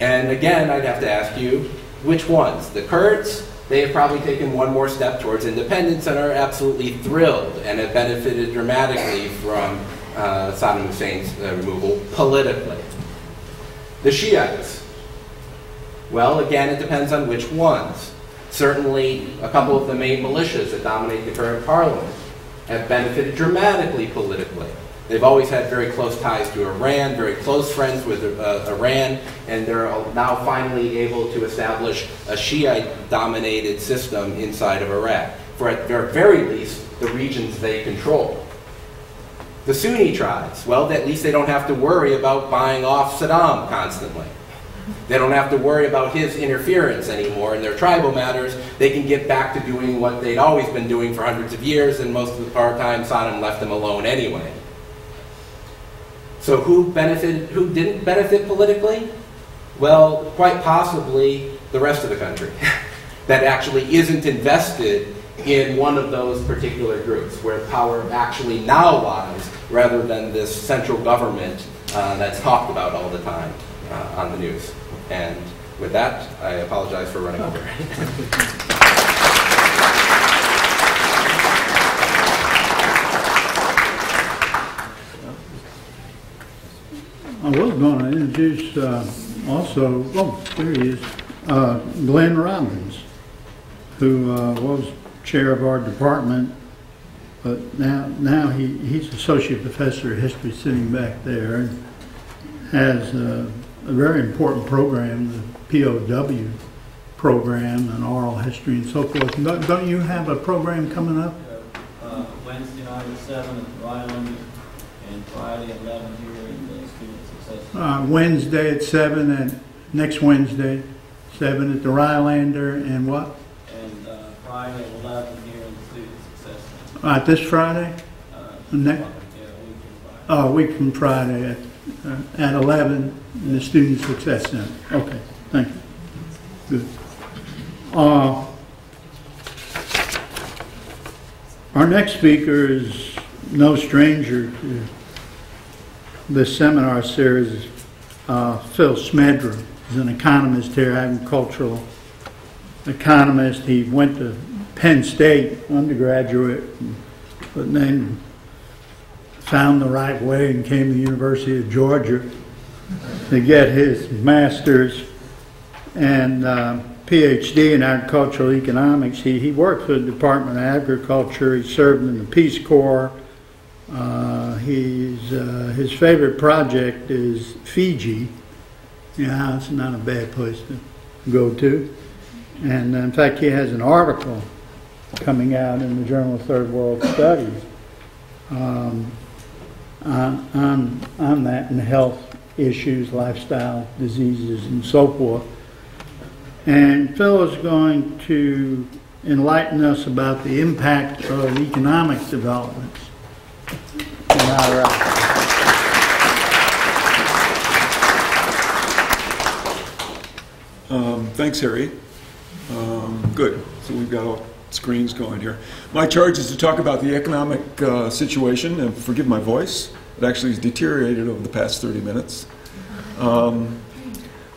And again, I'd have to ask you, which ones? The Kurds, they have probably taken one more step towards independence and are absolutely thrilled and have benefited dramatically from uh, Saddam Hussein's uh, removal politically. The Shiites, well, again, it depends on which ones. Certainly, a couple of the main militias that dominate the current parliament have benefited dramatically politically. They've always had very close ties to Iran, very close friends with uh, Iran, and they're now finally able to establish a Shiite-dominated system inside of Iraq, for at their very least, the regions they control. The Sunni tribes, well, at least they don't have to worry about buying off Saddam constantly. They don't have to worry about his interference anymore in their tribal matters. They can get back to doing what they'd always been doing for hundreds of years, and most of the time Saddam left them alone anyway. So who benefited, who didn't benefit politically? Well, quite possibly the rest of the country that actually isn't invested in one of those particular groups where power actually now lies rather than this central government uh, that's talked about all the time uh, on the news. And with that, I apologize for running over. I was going to introduce uh, also, oh, there he is, uh, Glenn Robbins, who uh, was chair of our department, but now now he, he's associate professor of history sitting back there and has uh, a very important program, the POW program and oral history and so forth. Don't don't you have a program coming up? uh, Wednesday night at seven at the Ryland, and Friday at eleven here in the Student Success. Center. Uh, Wednesday at seven and next Wednesday, seven at the Rylander and what? And uh, Friday at eleven here in the Student Success Center. Uh, this Friday? Uh, Ne- Yeah, a week from Friday. Oh, a week from Friday at, uh, at eleven in the Student Success Center. Okay, thank you. Good. Uh, our next speaker is no stranger to this seminar series, uh, Phil Smedra. is an economist here, agricultural economist. He went to Penn State undergraduate, but then found the right way and came to the University of Georgia to get his master's and uh, PhD in agricultural economics. He, he worked for the Department of Agriculture. He served in the Peace Corps. Uh, he's, uh, his favorite project is Fiji. Yeah, it's not a bad place to go to. And in fact, he has an article coming out in the Journal of Third World Studies um, on, on, on that and health issues, lifestyle diseases, and so forth. And Phil is going to enlighten us about the impact of economic developments in our, uh, Um, Thanks, Harry. Um, Good, so we've got all screens going here. My charge is to talk about the economic uh, situation, and forgive my voice, it actually has deteriorated over the past 30 minutes. Um,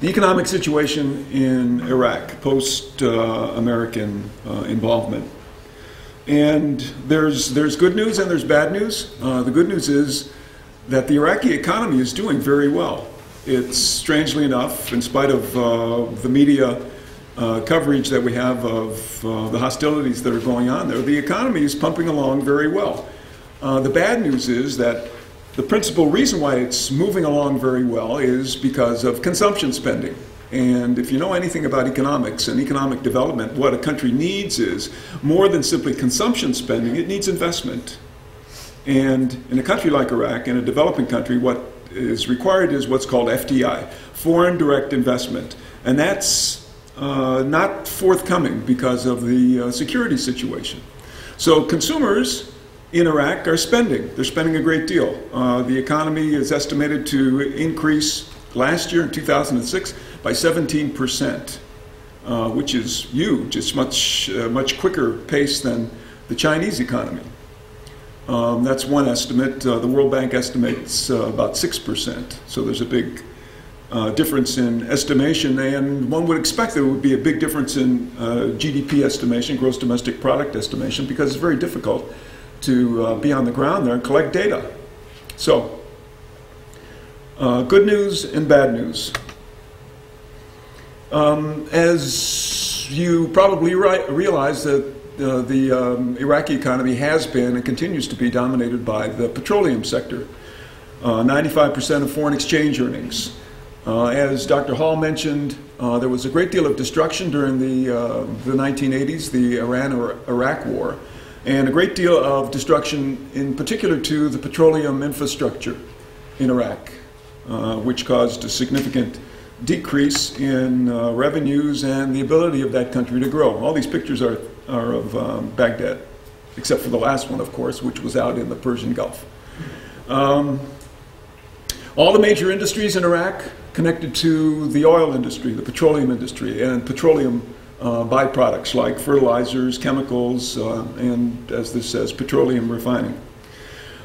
The economic situation in Iraq, post-American involvement. And there's, there's good news and there's bad news. Uh, The good news is that the Iraqi economy is doing very well. It's strangely enough, in spite of uh, the media uh, coverage that we have of uh, the hostilities that are going on there, the economy is pumping along very well. Uh, the bad news is that the principal reason why it's moving along very well is because of consumption spending. And if you know anything about economics and economic development, what a country needs is more than simply consumption spending, it needs investment. And in a country like Iraq, in a developing country, what is required is what's called FDI, foreign direct investment. And that's uh, not forthcoming because of the uh, security situation. So consumers in Iraq are spending. They're spending a great deal. Uh, the economy is estimated to increase last year in 2006 by 17 percent, uh, which is huge. It's much uh, much quicker pace than the Chinese economy. Um, that's one estimate. Uh, the World Bank estimates about 6%. So there's a big uh, difference in estimation, and one would expect there would be a big difference in uh, GDP estimation, gross domestic product estimation, because it's very difficult to uh, be on the ground there and collect data. So, uh, good news and bad news. Um, as you probably realize that uh, the um, Iraqi economy has been and continues to be dominated by the petroleum sector. Uh, 95% of foreign exchange earnings. Uh, as Dr. Hall mentioned, uh, there was a great deal of destruction during the, uh, the 1980s, the Iran-Iraq War, and a great deal of destruction in particular to the petroleum infrastructure in Iraq, uh, which caused a significant decrease in uh, revenues and the ability of that country to grow. All these pictures are, are of um, Baghdad, except for the last one, of course, which was out in the Persian Gulf. Um, all the major industries in Iraq connected to the oil industry, the petroleum industry, and petroleum uh, byproducts like fertilizers, chemicals, uh, and as this says, petroleum refining.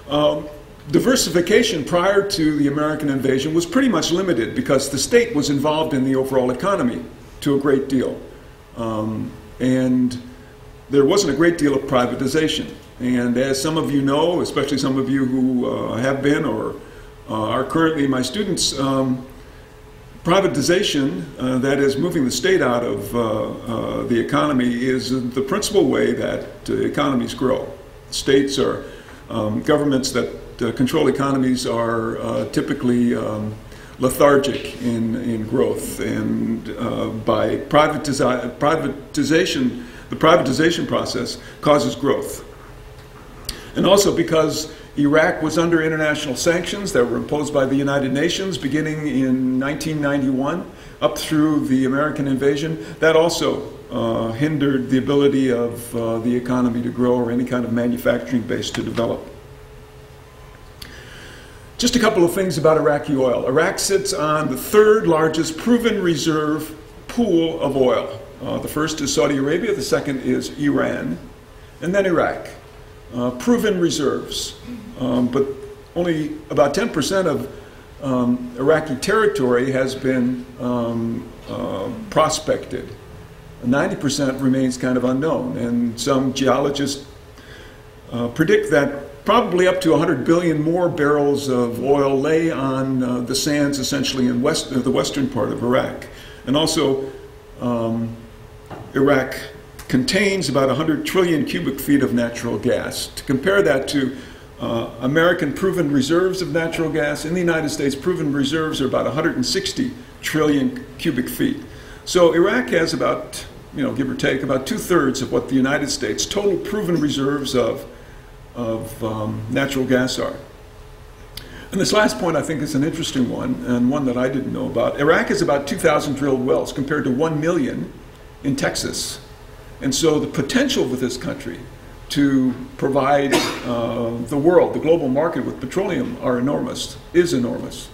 Um, diversification prior to the American invasion was pretty much limited because the state was involved in the overall economy to a great deal. Um, and there wasn't a great deal of privatization. And as some of you know, especially some of you who uh, have been or uh, are currently my students. Um, privatization, uh, that is moving the state out of uh, uh, the economy, is the principal way that uh, economies grow. States are um, governments that uh, control economies are typically um, lethargic in, in growth, and by privatization, the privatization process causes growth. And also because Iraq was under international sanctions that were imposed by the United Nations beginning in 1991 up through the American invasion, that also uh, hindered the ability of uh, the economy to grow or any kind of manufacturing base to develop. Just a couple of things about Iraqi oil. Iraq sits on the third largest proven reserve pool of oil. Uh, the first is Saudi Arabia, the second is Iran, and then Iraq. Uh, proven reserves, um, but only about 10% of um, Iraqi territory has been um, uh, prospected. 90% remains kind of unknown, and some geologists uh, predict that probably up to 100 billion more barrels of oil lay on uh, the sands essentially in west, uh, the western part of Iraq. And also, um, Iraq contains about 100 trillion cubic feet of natural gas. To compare that to uh, American proven reserves of natural gas, in the United States, proven reserves are about 160 trillion cubic feet. So Iraq has about, you know, give or take, about two thirds of what the United States total proven reserves of of um, natural gas are. And this last point I think is an interesting one, and one that I didn't know about. Iraq has about 2,000 drilled wells compared to 1 million in Texas. And so the potential for this country to provide uh, the world, the global market with petroleum are enormous, is enormous.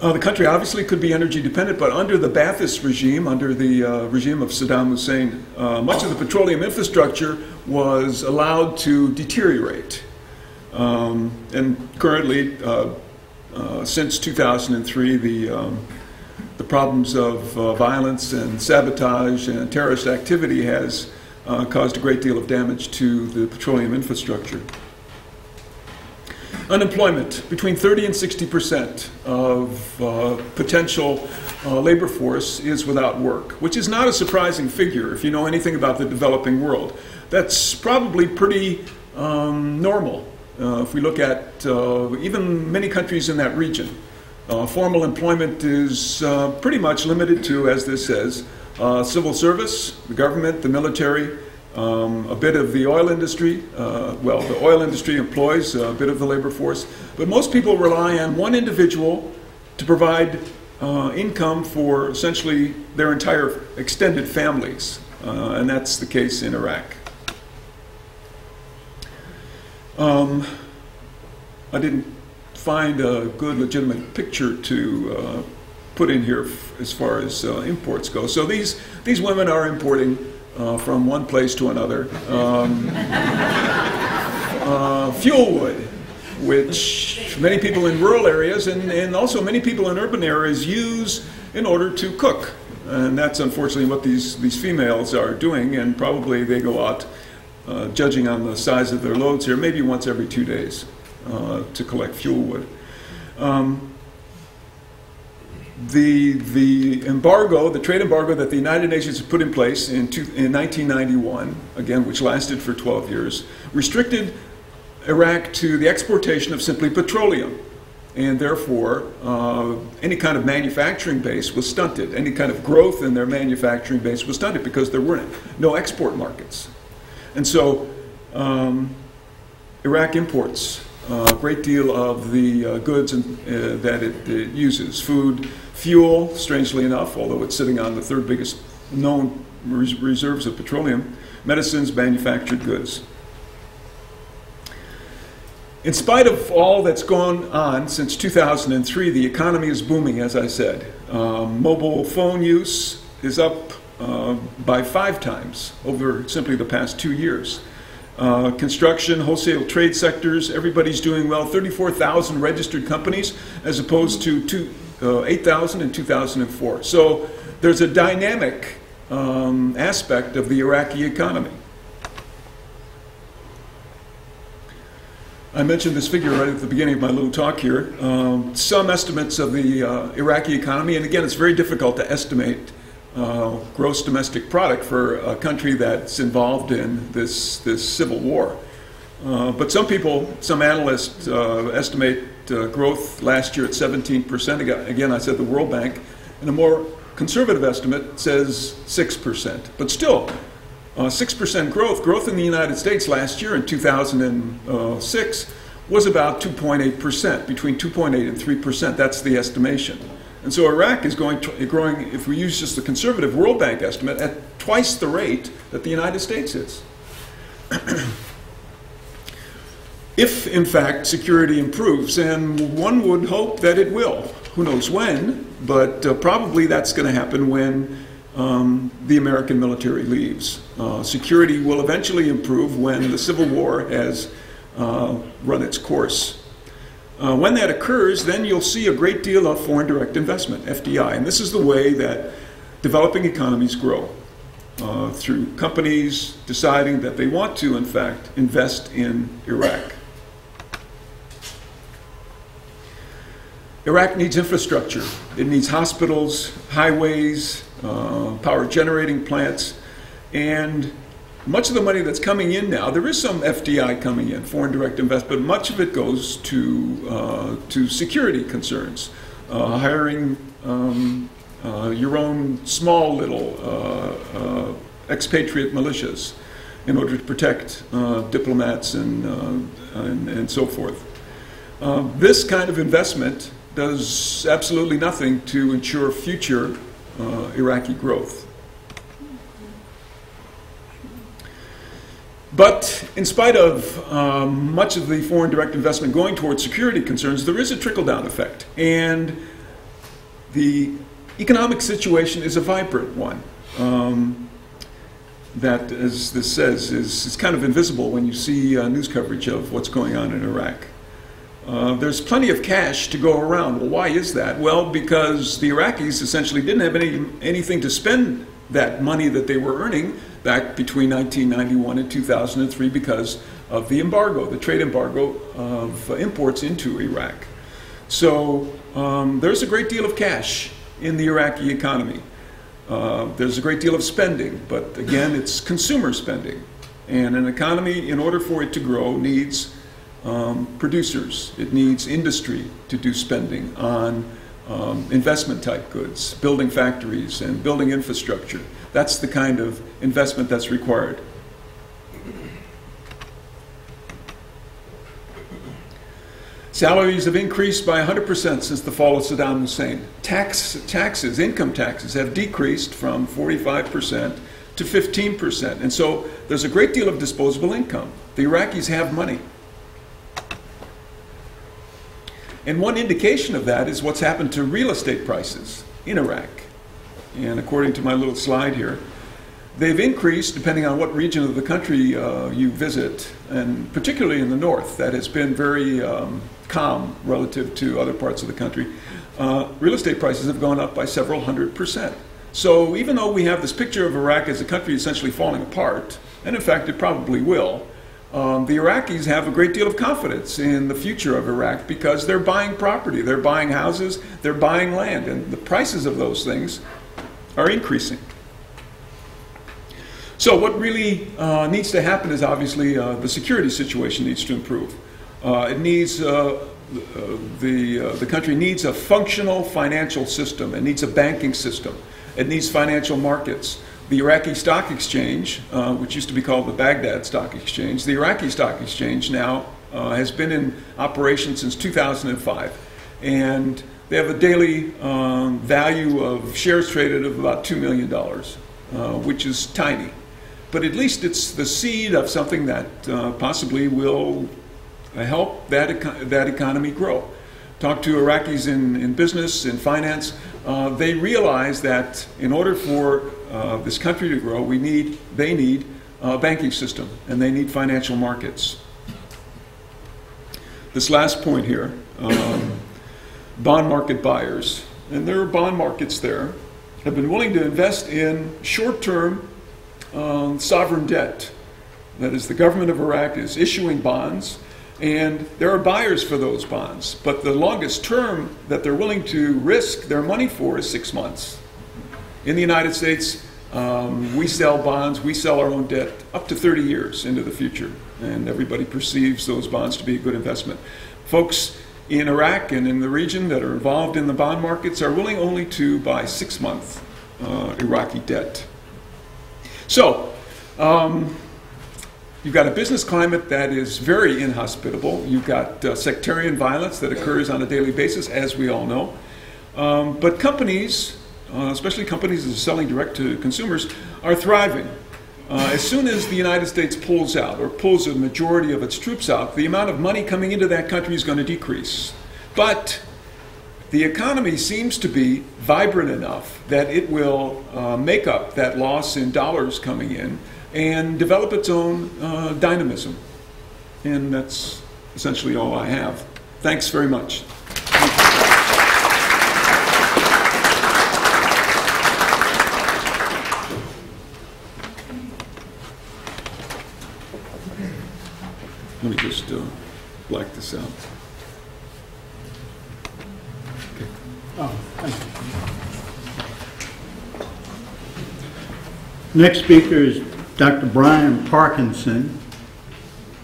Uh, the country obviously could be energy dependent, but under the Ba'athist regime, under the uh, regime of Saddam Hussein, uh, much of the petroleum infrastructure was allowed to deteriorate. Um, and currently, uh, uh, since 2003, the, um, the problems of uh, violence and sabotage and terrorist activity has caused a great deal of damage to the petroleum infrastructure. Unemployment, between 30 and 60 percent of uh, potential uh, labor force is without work, which is not a surprising figure if you know anything about the developing world. That's probably pretty um, normal uh, if we look at uh, even many countries in that region. Uh, formal employment is uh, pretty much limited to, as this says, civil service, the government, the military, um, a bit of the oil industry. Uh, well, the oil industry employs a bit of the labor force, but most people rely on one individual to provide uh, income for essentially their entire extended families, uh, and that's the case in Iraq. Um, I didn't find a good legitimate picture to uh, put in here as far as uh, imports go. So these, these women are importing uh, from one place to another. Um, uh, fuel wood, which many people in rural areas and, and also many people in urban areas use in order to cook. And that's unfortunately what these, these females are doing, and probably they go out, uh, judging on the size of their loads here, maybe once every two days uh, to collect fuel wood. Um, the, the embargo, the trade embargo that the United Nations put in place in, two, in 1991, again, which lasted for 12 years, restricted Iraq to the exportation of simply petroleum. And therefore, uh, any kind of manufacturing base was stunted. Any kind of growth in their manufacturing base was stunted because there weren't no export markets. And so, um, Iraq imports a great deal of the uh, goods in, uh, that it, it, uses food, fuel, strangely enough, although it's sitting on the third biggest known res reserves of petroleum, medicines, manufactured goods. In spite of all that's gone on since 2003, the economy is booming, as I said. Um, mobile phone use is up uh, by five times over simply the past two years. Uh, construction, wholesale trade sectors, everybody's doing well. 34,000 registered companies as opposed to two, uh, 8,000 in 2004. So there's a dynamic um, aspect of the Iraqi economy. I mentioned this figure right at the beginning of my little talk here. Um, some estimates of the uh, Iraqi economy, and again, it's very difficult to estimate uh, gross domestic product for a country that's involved in this, this civil war. Uh, but some people, some analysts uh, estimate uh, growth last year at 17%. Again, again, I said the World Bank. And a more conservative estimate says 6%. But still, uh, 6% growth. Growth in the United States last year in 2006 was about 2.8%, between 2.8 and 3%. That's the estimation. And so Iraq is going to, growing, if we use just the conservative World Bank estimate, at twice the rate that the United States is. if, in fact, security improves, and one would hope that it will. Who knows when, but uh, probably that's going to happen when um, the American military leaves. Uh, security will eventually improve when the Civil War has uh, run its course. Uh, when that occurs, then you'll see a great deal of foreign direct investment, FDI. And this is the way that developing economies grow uh, through companies deciding that they want to, in fact, invest in Iraq. Iraq needs infrastructure. It needs hospitals, highways, uh, power generating plants, and much of the money that's coming in now, there is some FDI coming in, foreign direct investment, but much of it goes to, uh, to security concerns, uh, hiring um, uh, your own small little uh, uh, expatriate militias in order to protect uh, diplomats and, and, and, so forth. this kind of investment does absolutely nothing to ensure future Iraqi growth. But in spite of um, much of the foreign direct investment going towards security concerns, there is a trickle down effect. And the economic situation is a vibrant one. Um, that, as this says, is, is kind of invisible when you see uh, news coverage of what's going on in Iraq. Uh, there's plenty of cash to go around. Well, why is that? Well, because the Iraqis essentially didn't have any, anything to spend that money that they were earning back between 1991 and 2003 because of the embargo, the trade embargo of imports into Iraq. So um, there's a great deal of cash in the Iraqi economy. Uh, there's a great deal of spending, but again, it's consumer spending. And an economy, in order for it to grow, needs um, producers. It needs industry to do spending on um, investment type goods, building factories and building infrastructure. That's the kind of investment that's required. Salaries have increased by 100% since the fall of Saddam Hussein. Tax, taxes, income taxes, have decreased from 45% to 15%. And so there's a great deal of disposable income. The Iraqis have money. And one indication of that is what's happened to real estate prices in Iraq. And according to my little slide here, they've increased depending on what region of the country uh, you visit, and particularly in the north, that has been very um, calm relative to other parts of the country. Uh, real estate prices have gone up by several hundred percent. So even though we have this picture of Iraq as a country essentially falling apart, and in fact it probably will, um, the Iraqis have a great deal of confidence in the future of Iraq because they're buying property, they're buying houses, they're buying land, and the prices of those things are increasing. So, what really uh, needs to happen is obviously uh, the security situation needs to improve. Uh, it needs uh, the uh, the country needs a functional financial system. It needs a banking system. It needs financial markets the Iraqi Stock Exchange, uh, which used to be called the Baghdad Stock Exchange, the Iraqi Stock Exchange now uh, has been in operation since 2005. And they have a daily um, value of shares traded of about $2 million, uh, which is tiny. But at least it's the seed of something that uh, possibly will help that, eco- that economy grow. Talk to Iraqis in, in business, in finance. Uh, they realize that in order for uh, this country to grow, we need, they need a banking system and they need financial markets. This last point here um, bond market buyers, and there are bond markets there, have been willing to invest in short term um, sovereign debt. That is, the government of Iraq is issuing bonds. And there are buyers for those bonds, but the longest term that they're willing to risk their money for is six months. In the United States, um, we sell bonds, we sell our own debt up to 30 years into the future, and everybody perceives those bonds to be a good investment. Folks in Iraq and in the region that are involved in the bond markets are willing only to buy six month uh, Iraqi debt. So, um, You've got a business climate that is very inhospitable. You've got uh, sectarian violence that occurs on a daily basis, as we all know. Um, but companies, uh, especially companies that are selling direct to consumers, are thriving. Uh, as soon as the United States pulls out or pulls a majority of its troops out, the amount of money coming into that country is going to decrease. But the economy seems to be vibrant enough that it will uh, make up that loss in dollars coming in and develop its own uh, dynamism. And that's essentially all I have. Thanks very much. Let me just uh, black this out. Oh. Next speaker is Dr. Brian Parkinson.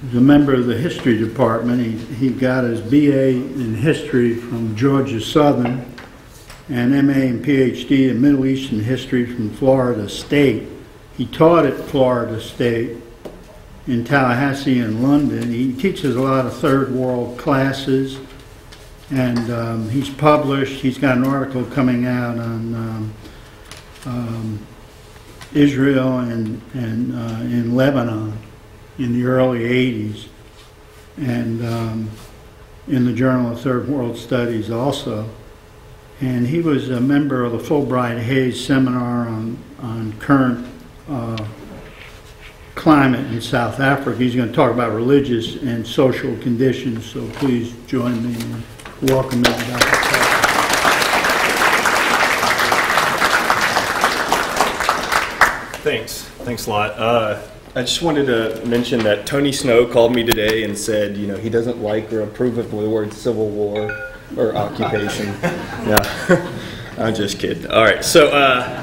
He's a member of the history department. He, he got his BA in history from Georgia Southern and MA and PhD in Middle Eastern history from Florida State. He taught at Florida State in Tallahassee and London. He teaches a lot of third world classes and um, he's published, he's got an article coming out on um, um, Israel and, and uh, in Lebanon in the early 80s and um, in the Journal of Third World Studies also. And he was a member of the Fulbright Hays Seminar on, on current uh, climate in South Africa. He's going to talk about religious and social conditions, so please join me Dr. Parker. Thanks. Thanks a lot. Uh, I just wanted to mention that Tony Snow called me today and said, you know, he doesn't like or approve of the word civil war or occupation. yeah, I'm just kidding. All right, so uh,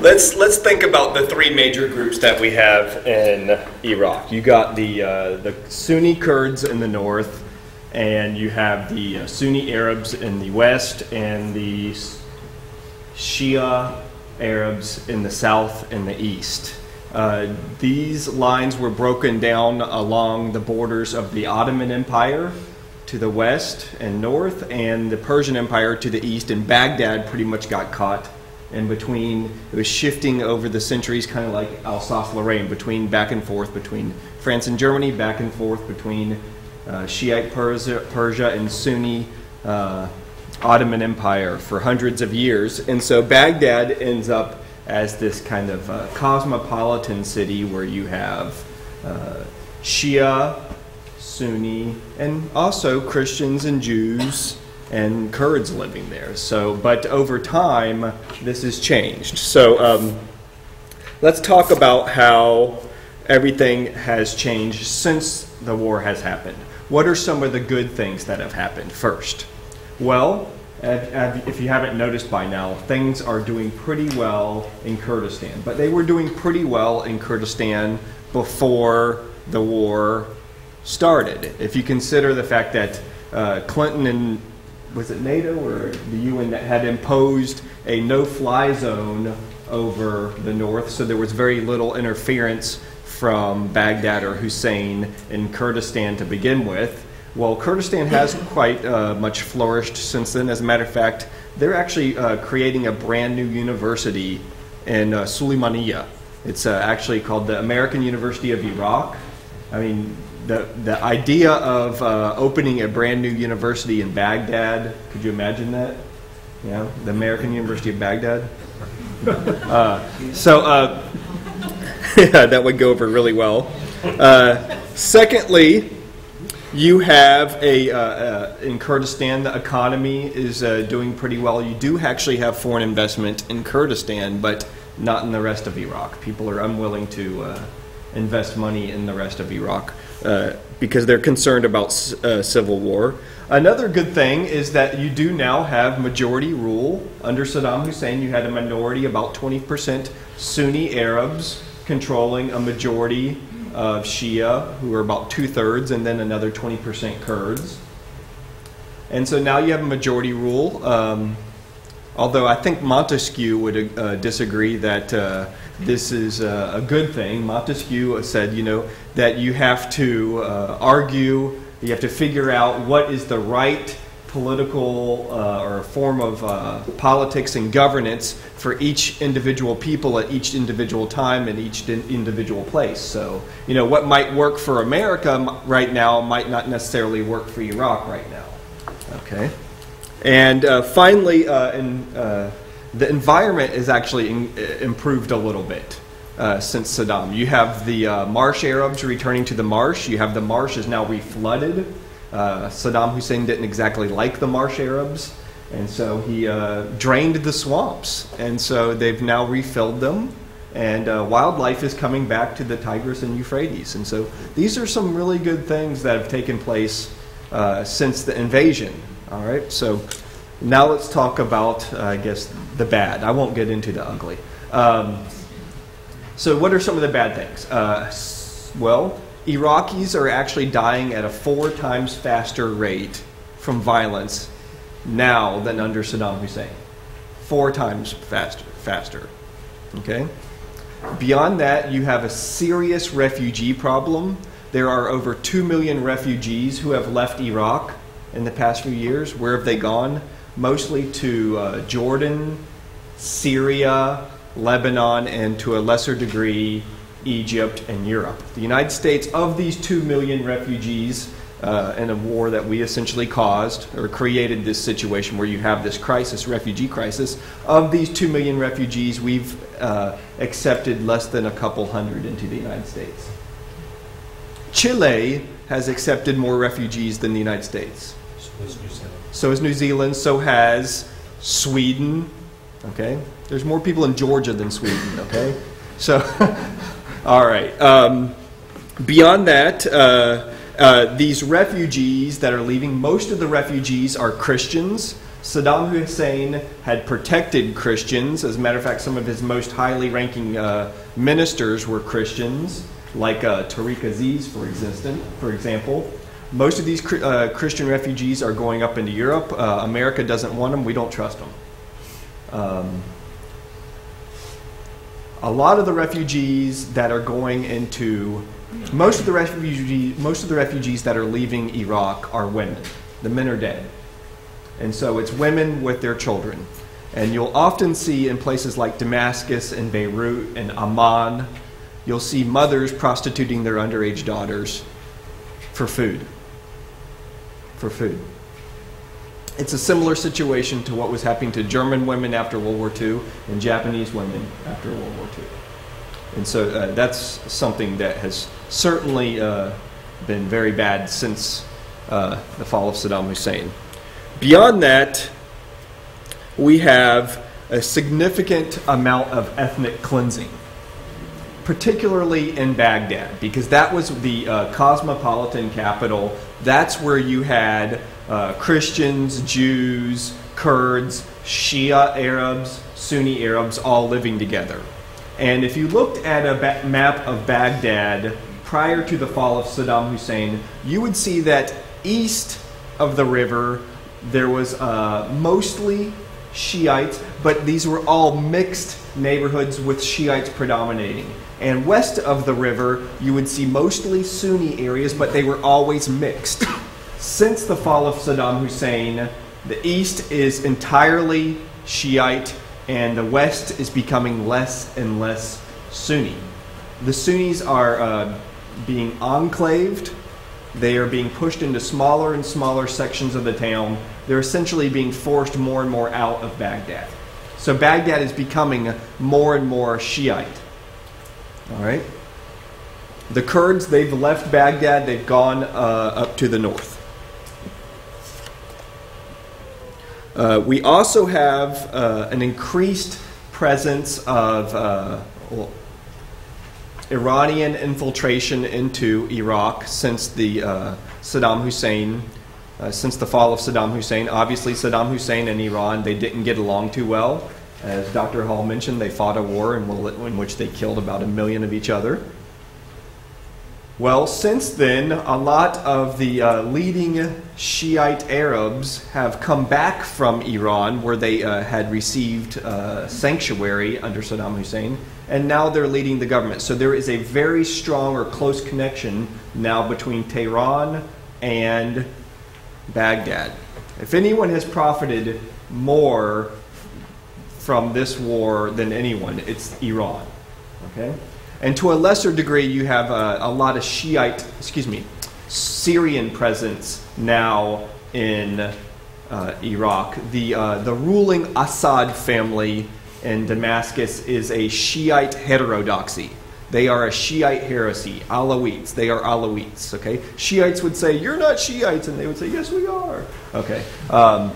let's let's think about the three major groups that we have in Iraq. You got the uh, the Sunni Kurds in the north, and you have the uh, Sunni Arabs in the west, and the Shia Arabs in the south and the east. Uh, these lines were broken down along the borders of the Ottoman Empire to the west and north, and the Persian Empire to the east, and Baghdad pretty much got caught in between. It was shifting over the centuries, kind of like Alsace Lorraine, between back and forth between France and Germany, back and forth between Shiite Persia, Persia and Sunni uh, Ottoman Empire for hundreds of years. And so Baghdad ends up as this kind of uh, cosmopolitan city where you have uh, Shia, Sunni, and also Christians and Jews and Kurds living there. So, but over time, this has changed. So, um, let's talk about how everything has changed since the war has happened. What are some of the good things that have happened first? Well, if you haven't noticed by now, things are doing pretty well in Kurdistan. But they were doing pretty well in Kurdistan before the war started. If you consider the fact that uh, Clinton and was it NATO or the UN that had imposed a no-fly zone over the north, so there was very little interference from Baghdad or Hussein in Kurdistan to begin with. Well, Kurdistan has quite uh, much flourished since then. As a matter of fact, they're actually uh, creating a brand new university in uh. It's uh, actually called the American University of Iraq. I mean, the, the idea of uh, opening a brand new university in Baghdad, could you imagine that? Yeah, the American University of Baghdad. Uh, so, that would go over really well. secondly, you have a uh, uh, in Kurdistan, the economy is uh, doing pretty well. You do actually have foreign investment in Kurdistan, but not in the rest of Iraq. People are unwilling to uh, invest money in the rest of Iraq. uh, because they're concerned about uh, civil war. Another good thing is that you do now have majority rule. Under Saddam Hussein, you had a minority, about 20% Sunni Arabs, controlling a majority of Shia, who are about two thirds, and then another 20% Kurds. And so now you have a majority rule. Um, although I think Montesquieu would uh, disagree that uh, this is uh, a good thing. Montesquieu said, you know, that you have to uh, argue, you have to figure out what is the right political uh, or form of uh, politics and governance for each individual people at each individual time and each individual place. So, you know, what might work for America right now might not necessarily work for Iraq right now. Okay. And uh, finally, uh, in, uh, the environment is actually in, uh, improved a little bit uh, since Saddam. You have the uh, marsh Arabs returning to the marsh. You have the marsh is now reflooded. Uh, Saddam Hussein didn't exactly like the marsh Arabs, and so he uh, drained the swamps. And so they've now refilled them, and uh, wildlife is coming back to the Tigris and Euphrates. And so these are some really good things that have taken place uh, since the invasion. All right, so now let's talk about, uh, I guess, the bad. I won't get into the ugly. Um, so, what are some of the bad things? Well, Iraqis are actually dying at a four times faster rate from violence now than under Saddam Hussein. Four times faster. Faster. Okay. Beyond that, you have a serious refugee problem. There are over 2 million refugees who have left Iraq in the past few years. Where have they gone? Mostly to uh, Jordan, Syria, Lebanon, and to a lesser degree, Egypt and Europe. The United States, of these 2 million refugees uh, in a war that we essentially caused or created this situation where you have this crisis, refugee crisis, of these 2 million refugees, we've uh, accepted less than a couple hundred into the United States. Chile has accepted more refugees than the United States. So has New Zealand, so has Sweden. Okay? There's more people in Georgia than Sweden, okay? So, all right. Um, beyond that, uh, uh, these refugees that are leaving, most of the refugees are Christians. Saddam Hussein had protected Christians. As a matter of fact, some of his most highly ranking uh, ministers were Christians, like uh, Tariq Aziz, for, existent, for example. Most of these uh, Christian refugees are going up into Europe. Uh, America doesn't want them. We don't trust them. Um, a lot of the refugees that are going into most of the refugees most of the refugees that are leaving Iraq are women. The men are dead. And so it's women with their children. And you'll often see in places like Damascus and Beirut and Amman, you'll see mothers prostituting their underage daughters for food. For food. It's a similar situation to what was happening to German women after World War II and Japanese women after World War II. And so uh, that's something that has certainly uh, been very bad since uh, the fall of Saddam Hussein. Beyond that, we have a significant amount of ethnic cleansing, particularly in Baghdad, because that was the uh, cosmopolitan capital. That's where you had uh, Christians, Jews, Kurds, Shia Arabs, Sunni Arabs all living together. And if you looked at a map of Baghdad prior to the fall of Saddam Hussein, you would see that east of the river there was uh, mostly Shiites, but these were all mixed neighborhoods with Shiites predominating. And west of the river, you would see mostly Sunni areas, but they were always mixed. Since the fall of Saddam Hussein, the east is entirely Shiite, and the west is becoming less and less Sunni. The Sunnis are uh, being enclaved, they are being pushed into smaller and smaller sections of the town. They're essentially being forced more and more out of Baghdad. So Baghdad is becoming more and more Shiite. All right? The Kurds, they've left Baghdad, they've gone uh, up to the north. Uh, we also have uh, an increased presence of uh, Iranian infiltration into Iraq since the uh, Saddam Hussein, uh, since the fall of Saddam Hussein. Obviously, Saddam Hussein and Iran they didn't get along too well. As Dr. Hall mentioned, they fought a war in, in which they killed about a million of each other. Well, since then, a lot of the uh, leading Shiite Arabs have come back from Iran, where they uh, had received uh, sanctuary under Saddam Hussein, and now they're leading the government. So there is a very strong or close connection now between Tehran and Baghdad. If anyone has profited more from this war than anyone, it's Iran. Okay? And to a lesser degree, you have a, a lot of Shiite, excuse me, Syrian presence now in uh, Iraq. The, uh, the ruling Assad family in Damascus is a Shiite heterodoxy. They are a Shiite heresy, Alawites. They are Alawites, okay? Shiites would say, You're not Shiites, and they would say, Yes, we are. Okay. Um,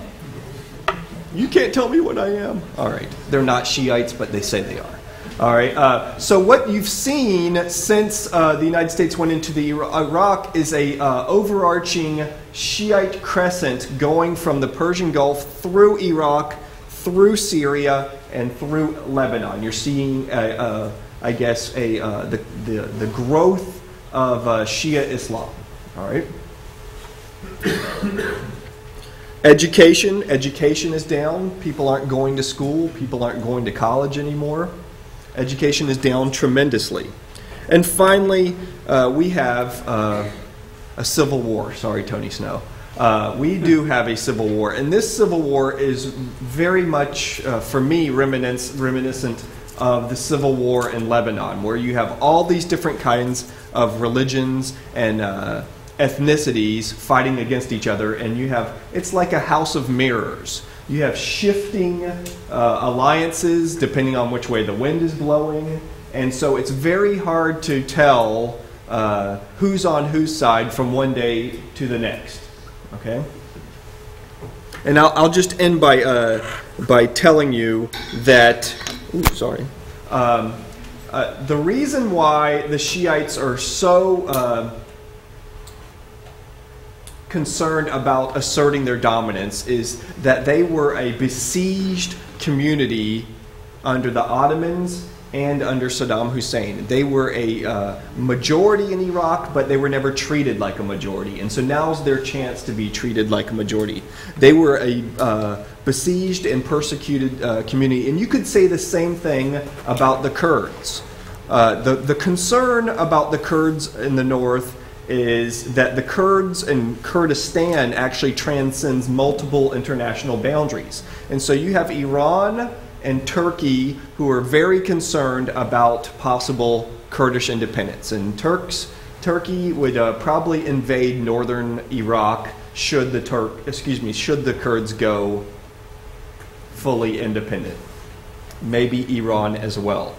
you can't tell me what I am. All right. They're not Shiites, but they say they are. All right. Uh, so what you've seen since uh, the United States went into the Iraq is a uh, overarching Shiite crescent going from the Persian Gulf through Iraq, through Syria, and through Lebanon. You're seeing, uh, uh, I guess, a uh, the, the the growth of Shia Islam. All right. Education, education is down. People aren't going to school. People aren't going to college anymore. Education is down tremendously. And finally, uh, we have uh, a civil war. Sorry, Tony Snow. Uh, we do have a civil war, and this civil war is very much, uh, for me, reminiscent of the civil war in Lebanon, where you have all these different kinds of religions and uh, ethnicities fighting against each other, and you have it's like a house of mirrors. You have shifting uh, alliances depending on which way the wind is blowing. And so it's very hard to tell uh, who's on whose side from one day to the next. Okay? And I'll, I'll just end by, uh, by telling you that, ooh, sorry. Um, uh, the reason why the Shiites are so uh, concerned about asserting their dominance is that they were a besieged community under the Ottomans and under Saddam Hussein. They were a uh, majority in Iraq, but they were never treated like a majority. And so now's their chance to be treated like a majority. They were a uh, besieged and persecuted uh, community. And you could say the same thing about the Kurds. Uh, the, the concern about the Kurds in the north is that the Kurds and Kurdistan actually transcends multiple international boundaries. And so you have Iran and Turkey who are very concerned about possible Kurdish independence. And Turks, Turkey would uh, probably invade northern Iraq should the Turk, excuse me, should the Kurds go fully independent. Maybe Iran as well.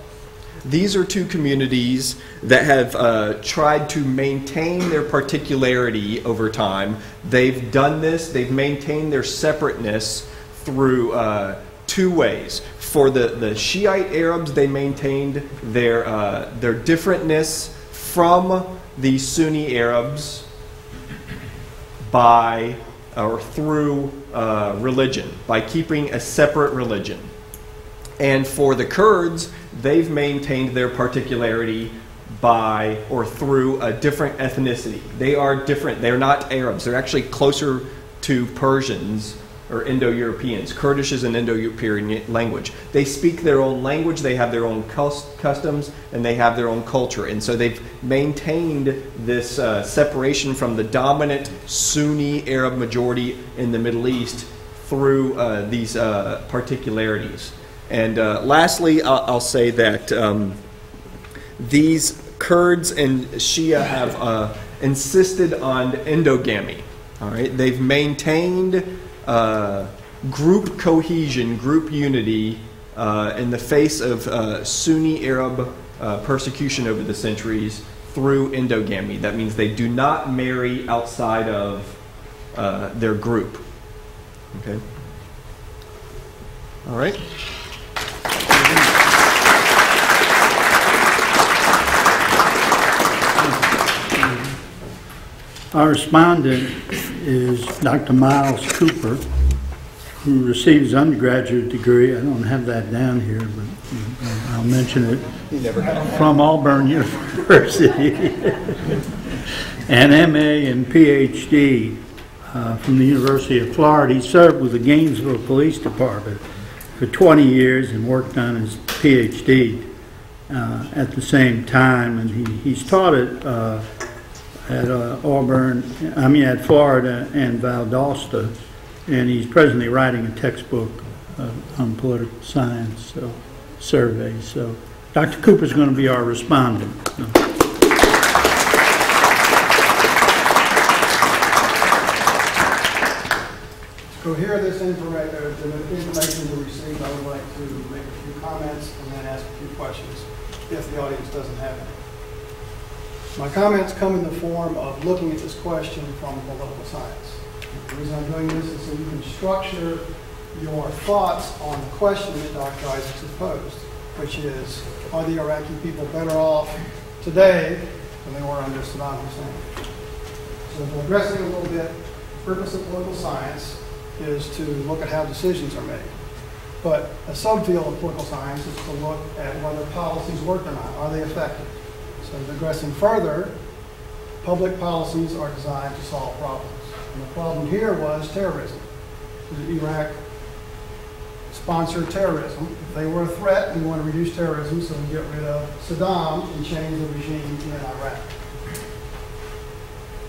These are two communities that have uh, tried to maintain their particularity over time. They've done this, they've maintained their separateness through uh, two ways. For the, the Shiite Arabs, they maintained their, uh, their differentness from the Sunni Arabs by or through uh, religion, by keeping a separate religion. And for the Kurds, they've maintained their particularity by or through a different ethnicity. They are different. They're not Arabs. They're actually closer to Persians or Indo Europeans. Kurdish is an Indo European language. They speak their own language, they have their own customs, and they have their own culture. And so they've maintained this uh, separation from the dominant Sunni Arab majority in the Middle East through uh, these uh, particularities. And uh, lastly, I'll, I'll, say that um, these Kurds and Shia have uh, insisted on endogamy. All right, they've maintained uh, group cohesion, group unity uh, in the face of uh, Sunni Arab uh, persecution over the centuries through endogamy. That means they do not marry outside of their group. Okay. All right. Our respondent is Dr. Miles Cooper, who received his undergraduate degree, I don't have that down here, but uh, I'll mention it, from Auburn University, an MA and PhD uh, from the University of Florida. He served with the Gainesville Police Department for 20 years and worked on his PhD uh, at the same time, and he, he's taught it uh, at uh, Auburn, I mean at Florida and Valdosta, and he's presently writing a textbook uh, on political science so, surveys. So Dr. Cooper's going to be our respondent. So. Here, this information, the information we received, I would like to make a few comments and then ask a few questions, if the audience doesn't have any. My comments come in the form of looking at this question from political science. The reason I'm doing this is so you can structure your thoughts on the question that Dr. Isaacs has posed, which is, are the Iraqi people better off today than they were under Saddam Hussein? So we're addressing a little bit, the purpose of political science is to look at how decisions are made. But a subfield of political science is to look at whether policies work or not. Are they effective? So digressing further, public policies are designed to solve problems. And the problem here was terrorism. Iraq sponsored terrorism. If they were a threat, we want to reduce terrorism, so we get rid of Saddam and change the regime in Iraq.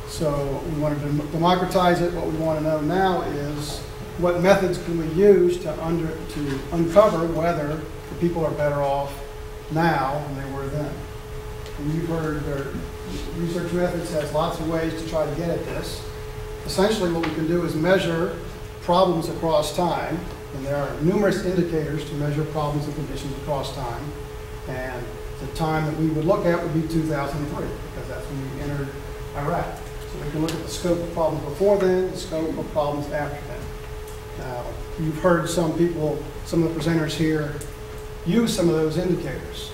So we wanted to democratize it. What we want to know now is what methods can we use to under to uncover whether the people are better off now than they were then. And you've heard their research methods has lots of ways to try to get at this. Essentially, what we can do is measure problems across time, and there are numerous indicators to measure problems and conditions across time. And the time that we would look at would be 2003, because that's when we entered Iraq. So we can look at the scope of problems before then, the scope of problems after then. Now, you've heard some people, some of the presenters here, use some of those indicators.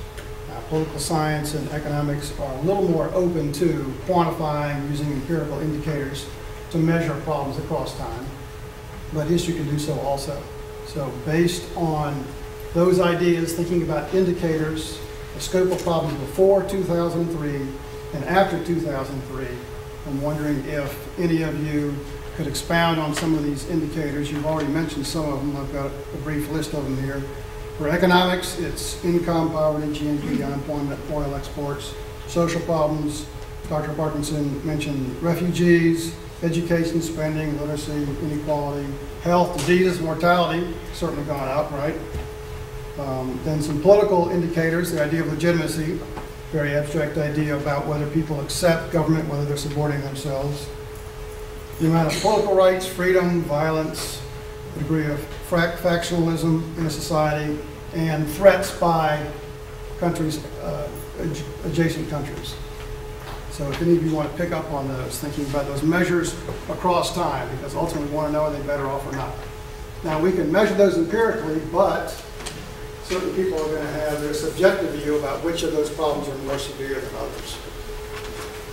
Political science and economics are a little more open to quantifying using empirical indicators to measure problems across time, but history can do so also. So based on those ideas, thinking about indicators, the scope of problems before 2003 and after 2003, I'm wondering if any of you could expound on some of these indicators. You've already mentioned some of them. I've got a brief list of them here. For economics, it's income, poverty, GNP, unemployment, oil exports, social problems. Dr. Parkinson mentioned refugees, education, spending, literacy, inequality, health, diseases, mortality, certainly gone up, right? Um, then some political indicators, the idea of legitimacy, very abstract idea about whether people accept government, whether they're supporting themselves. The amount of political rights, freedom, violence, the degree of factionalism in a society, and threats by countries, uh, adjacent countries. So if any of you want to pick up on those, thinking about those measures across time, because ultimately we want to know are they better off or not. Now we can measure those empirically, but certain people are going to have their subjective view about which of those problems are more severe than others.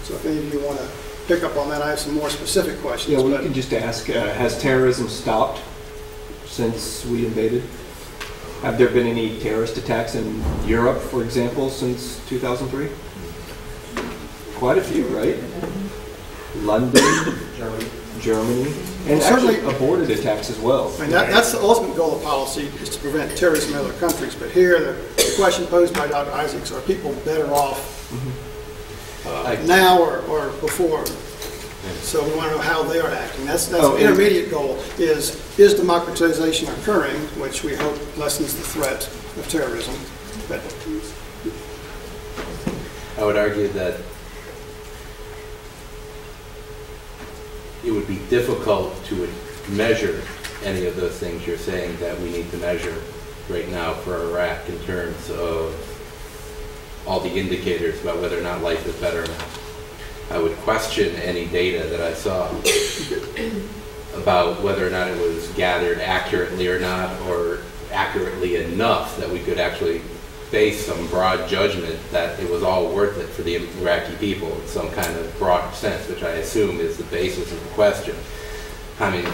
So if any of you want to pick up on that, I have some more specific questions. Yeah, but- can just ask, uh, has terrorism stopped since we invaded? Have there been any terrorist attacks in Europe, for example, since 2003? Quite a few, right? London, Germany, Germany and actually Certainly- aborted attacks as well. I mean, that, that's the ultimate goal of policy, is to prevent terrorism in other countries. But here, the, the question posed by Dr. Isaacs, are people better off uh, I- now or, or before? So we want to know how they are acting. That's, that's Oh, the intermediate goal, is, is democratization occurring, which we hope lessens the threat of terrorism. But I would argue that it would be difficult to measure any of those things you're saying that we need to measure right now for Iraq in terms of all the indicators about whether or not life is better now. I would question any data that I saw about whether or not it was gathered accurately or not, or accurately enough that we could actually base some broad judgment that it was all worth it for the Iraqi people in some kind of broad sense, which I assume is the basis of the question. I mean,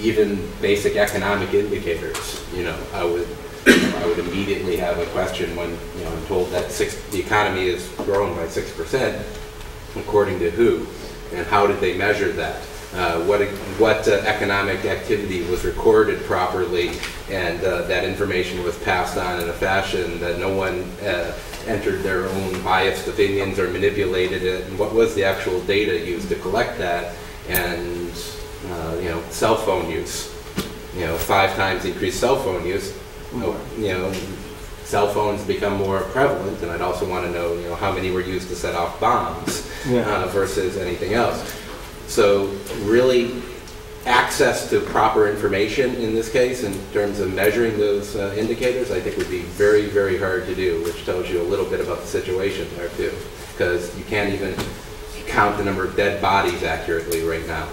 even basic economic indicators, you know, I would, I would immediately have a question when, you know, I'm told that six, the economy is growing by six percent, according to who? And how did they measure that? Uh, what, what uh, economic activity was recorded properly and uh, that information was passed on in a fashion that no one uh, entered their own biased opinions or manipulated it? And what was the actual data used to collect that? And, uh, you know, cell phone use, you know, five times increased cell phone use, oh, you know, cell phones become more prevalent, and I'd also want to know, you know, how many were used to set off bombs Yeah. uh, versus anything else. So really, access to proper information in this case, in terms of measuring those uh, indicators, I think would be very, very hard to do, which tells you a little bit about the situation there too. Because you can't even count the number of dead bodies accurately right now.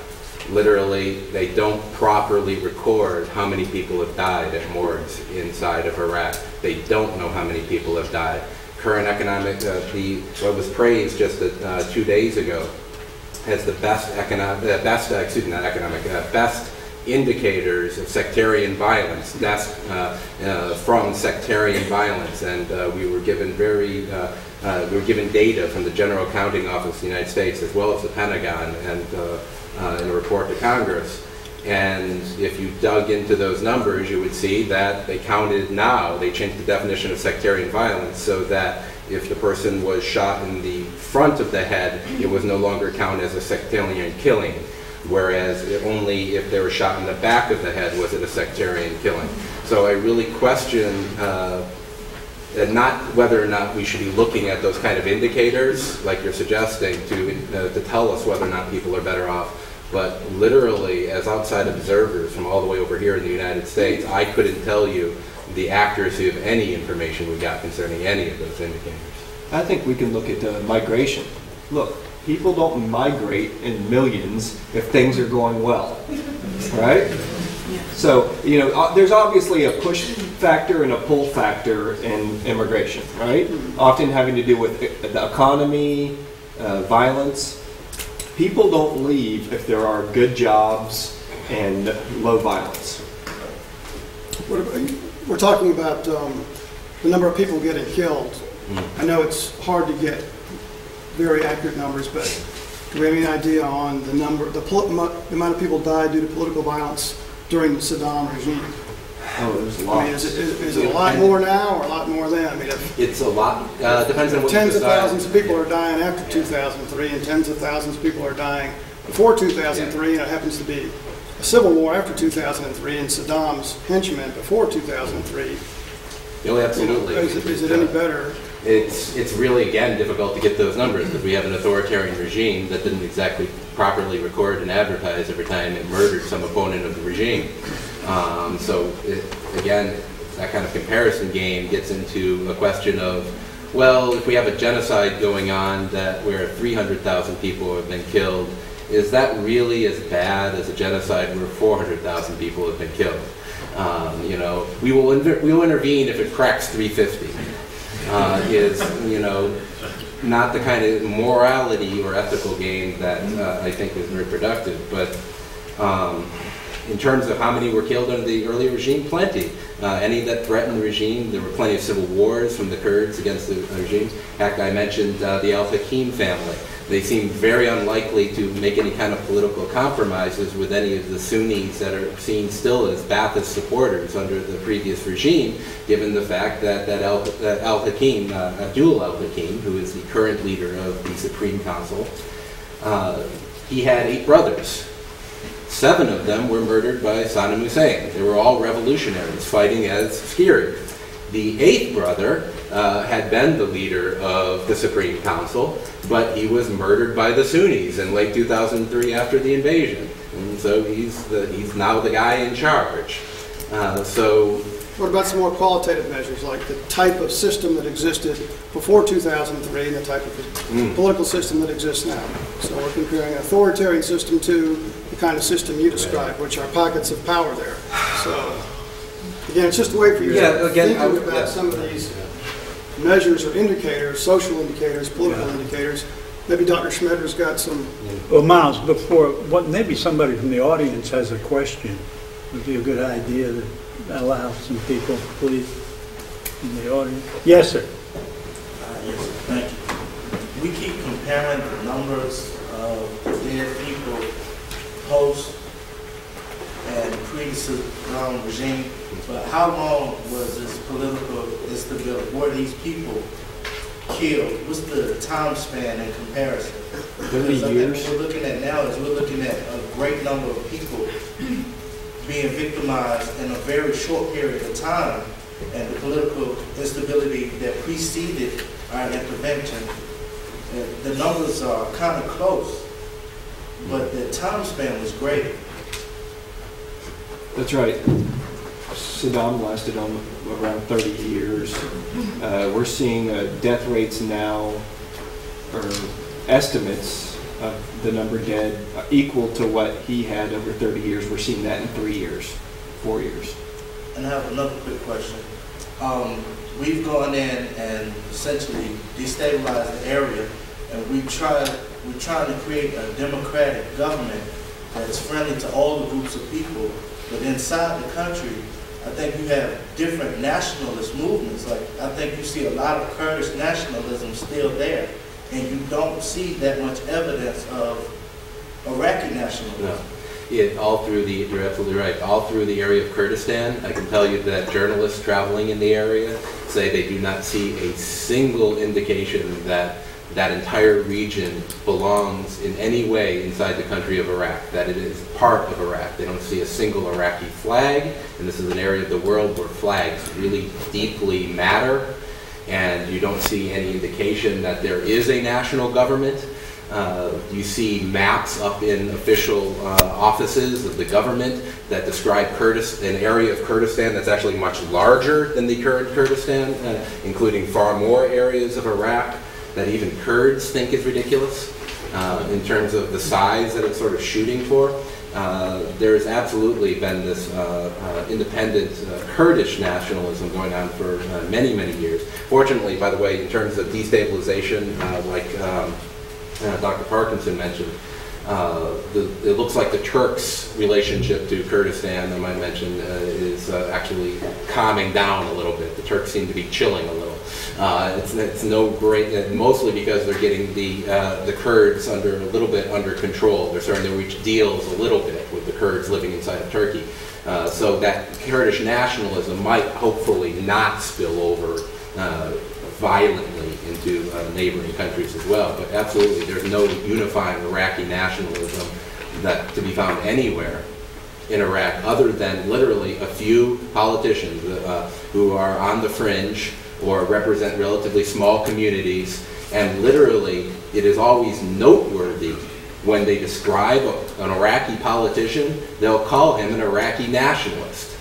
Literally, they don't properly record how many people have died at morgues inside of Iraq. They don't know how many people have died. Current economic, uh, the, what was praised just uh, two days ago as the best economic, uh, best, uh, excuse me, not economic, uh, best indicators of sectarian violence, that's uh, uh, from sectarian violence. And we were given very, we were given data from the General Accounting Office of the United States as well as the Pentagon and in a report to Congress. And if you dug into those numbers, you would see that they counted now, they changed the definition of sectarian violence so that if the person was shot in the front of the head, it was no longer counted as a sectarian killing. Whereas only if they were shot in the back of the head was it a sectarian killing. So I really question uh, not whether or not we should be looking at those kind of indicators, like you're suggesting, to, uh, to tell us whether or not people are better off. But literally, as outside observers from all the way over here in the United States, I couldn't tell you the accuracy of any information we got concerning any of those indicators. I think we can look at uh, migration. Look, people don't migrate in millions if things are going well, right? So, you know, uh, there's obviously a push factor and a pull factor in immigration, right? Often having to do with uh, the economy, uh, violence. People don't leave if there are good jobs and low violence. What about- We're talking about um, the number of people getting killed. I know it's hard to get very accurate numbers, but do we have any idea on the number, the the amount of people died due to political violence during the Saddam regime? Oh, there's I mean, is it, is is it a lot more now or a lot more then? I mean, if It's a lot, uh, depends on what you tens of decide. thousands of people are dying after 2003 and tens of thousands of people are dying before 2003, and it happens to be a civil war after 2003 and Saddam's henchmen before 2003. Oh, absolutely. Is it, is it any better? It's, it's really, again, difficult to get those numbers because we have an authoritarian regime that didn't exactly properly record and advertise every time it murdered some opponent of the regime. Um, so, it, again, that kind of comparison game gets into a question of, well, if we have a genocide going on that where 300,000 people have been killed, is that really as bad as a genocide where 400,000 people have been killed? Um, you know, we will inter- we will intervene if it cracks 350 uh, is, you know, not the kind of morality or ethical game that uh, I think is very productive. But um, in terms of how many were killed under the early regime, plenty. Uh, any that threatened the regime, there were plenty of civil wars from the Kurds against the regime. Heck, I mentioned uh, the Al Hakim family. They seem very unlikely to make any kind of political compromises with any of the Sunnis that are seen still as Ba'athist supporters under the previous regime, given the fact that, that Al Hakim, uh, Abdul Al Hakim, who is the current leader of the Supreme Council, uh, he had eight brothers. Seven of them were murdered by Saddam Hussein. They were all revolutionaries fighting as SCIRI. The eighth brother uh, had been the leader of the Supreme Council, but he was murdered by the Sunnis in late 2003 after the invasion. And so he's, the, he's now the guy in charge. Uh, so What about some more qualitative measures, like the type of system that existed before 2003 and the type of political system that exists now? So we're comparing an authoritarian system to the kind of system you described, which are pockets of power there. So, again, it's just a way for you Yeah, to again, think would- about yeah. some of these measures or indicators, social indicators, political indicators. Maybe Dr. Schmetter's got some, Well, Miles, before, what, maybe somebody from the audience has a question. Would be a good idea to allow some people, please, in the audience. Yes, sir. Uh, Yes, sir. thank you. We keep comparing the numbers of dead people post and pre-Saddam regime, but how long was this political instability? Were these people killed? What's the time span in comparison? Because I think years. What we're looking at now is we're looking at a great number of people being victimized in a very short period of time, and the political instability that preceded our intervention, uh, the numbers are kind of close, but the time span was great. That's right. Saddam lasted on around 30 years. Uh, we're seeing uh, death rates now, or estimates of the number dead uh, equal to what he had over 30 years. We're seeing that in three years, four years. And I have another quick question. Um, we've gone in and essentially destabilized the area, and we've tried, we're trying to create a democratic government that's friendly to all the groups of people. But inside the country, I think you have different nationalist movements. Like, I think you see a lot of Kurdish nationalism still there, and you don't see that much evidence of Iraqi nationalism. No. It, all through the, you're absolutely right, all through the area of Kurdistan. I can tell you that journalists traveling in the area say they do not see a single indication that that entire region belongs in any way inside the country of Iraq, that it is part of Iraq. They don't see a single Iraqi flag, and this is an area of the world where flags really deeply matter, and you don't see any indication that there is a national government. Uh, you see maps up in official uh, offices of the government that describe Kurdistan, an area of Kurdistan that's actually much larger than the current Kurdistan, uh, including far more areas of Iraq that even Kurds think is ridiculous uh, in terms of the size that it's sort of shooting for. Uh, there has absolutely been this uh, uh, independent uh, Kurdish nationalism going on for uh, many, many years. Fortunately, by the way, in terms of destabilization, like um, Dr. Parkinson mentioned, uh, the, it looks like the Turks' relationship to Kurdistan, I might mention, uh, is uh, actually calming down a little bit. The Turks seem to be chilling a little. Uh, it's, it's no great, uh, mostly because they're getting the, uh, the Kurds under, a little bit under control. They're starting to reach deals a little bit with the Kurds living inside of Turkey. Uh, so that Kurdish nationalism might hopefully not spill over uh, violently into uh, neighboring countries as well. But absolutely, there's no unifying Iraqi nationalism that to be found anywhere in Iraq other than literally a few politicians who are on the fringe or represent relatively small communities. And literally, it is always noteworthy when they describe a- an Iraqi politician, they'll call him an Iraqi nationalist.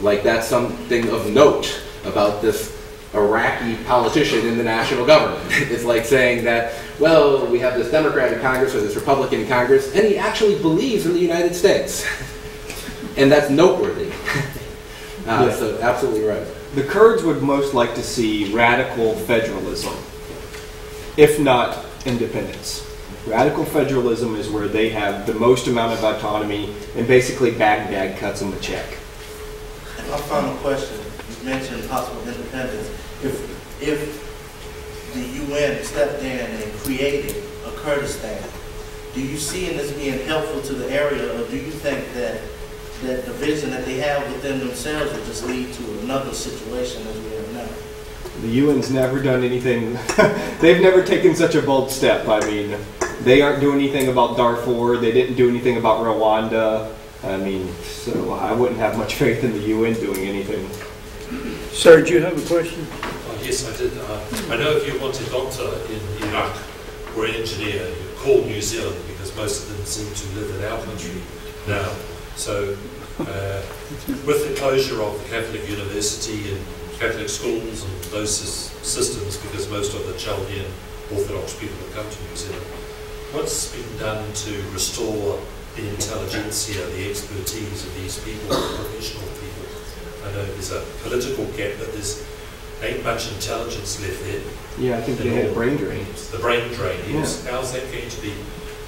Like that's something of note about this Iraqi politician in the national government. It's like saying that, well, we have this Democratic Congress or this Republican in Congress, and he actually believes in the United States. and that's noteworthy. Uh, Yeah. So, absolutely right. The Kurds would most like to see radical federalism, if not independence. Radical federalism is where they have the most amount of autonomy, and basically Baghdad cuts them a check. My final question, you mentioned possible independence. If, if the UN stepped in and created a Kurdistan, do you see this being helpful to the area, or do you think that, that the vision that they have within themselves will just lead to another situation as we have now? The UN's never done anything, they've never taken such a bold step. I mean, they aren't doing anything about Darfur, they didn't do anything about Rwanda. I mean, so I wouldn't have much faith in the UN doing anything. Sir, do you have a question? Oh, yes, I did. Uh, I know if you want a doctor in Iraq or an engineer, you call New Zealand because most of them seem to live in our country now. So, uh, with the closure of the Catholic University and Catholic schools and those sys- systems, because most of the Chaldean Orthodox people have come to New Zealand, what's been done to restore the intelligentsia, the expertise of these people, the professional people? I know there's a political gap, but there's ain't much intelligence left there. Yeah, I think they had a brain drain. The brain drain, yes. How's that going to be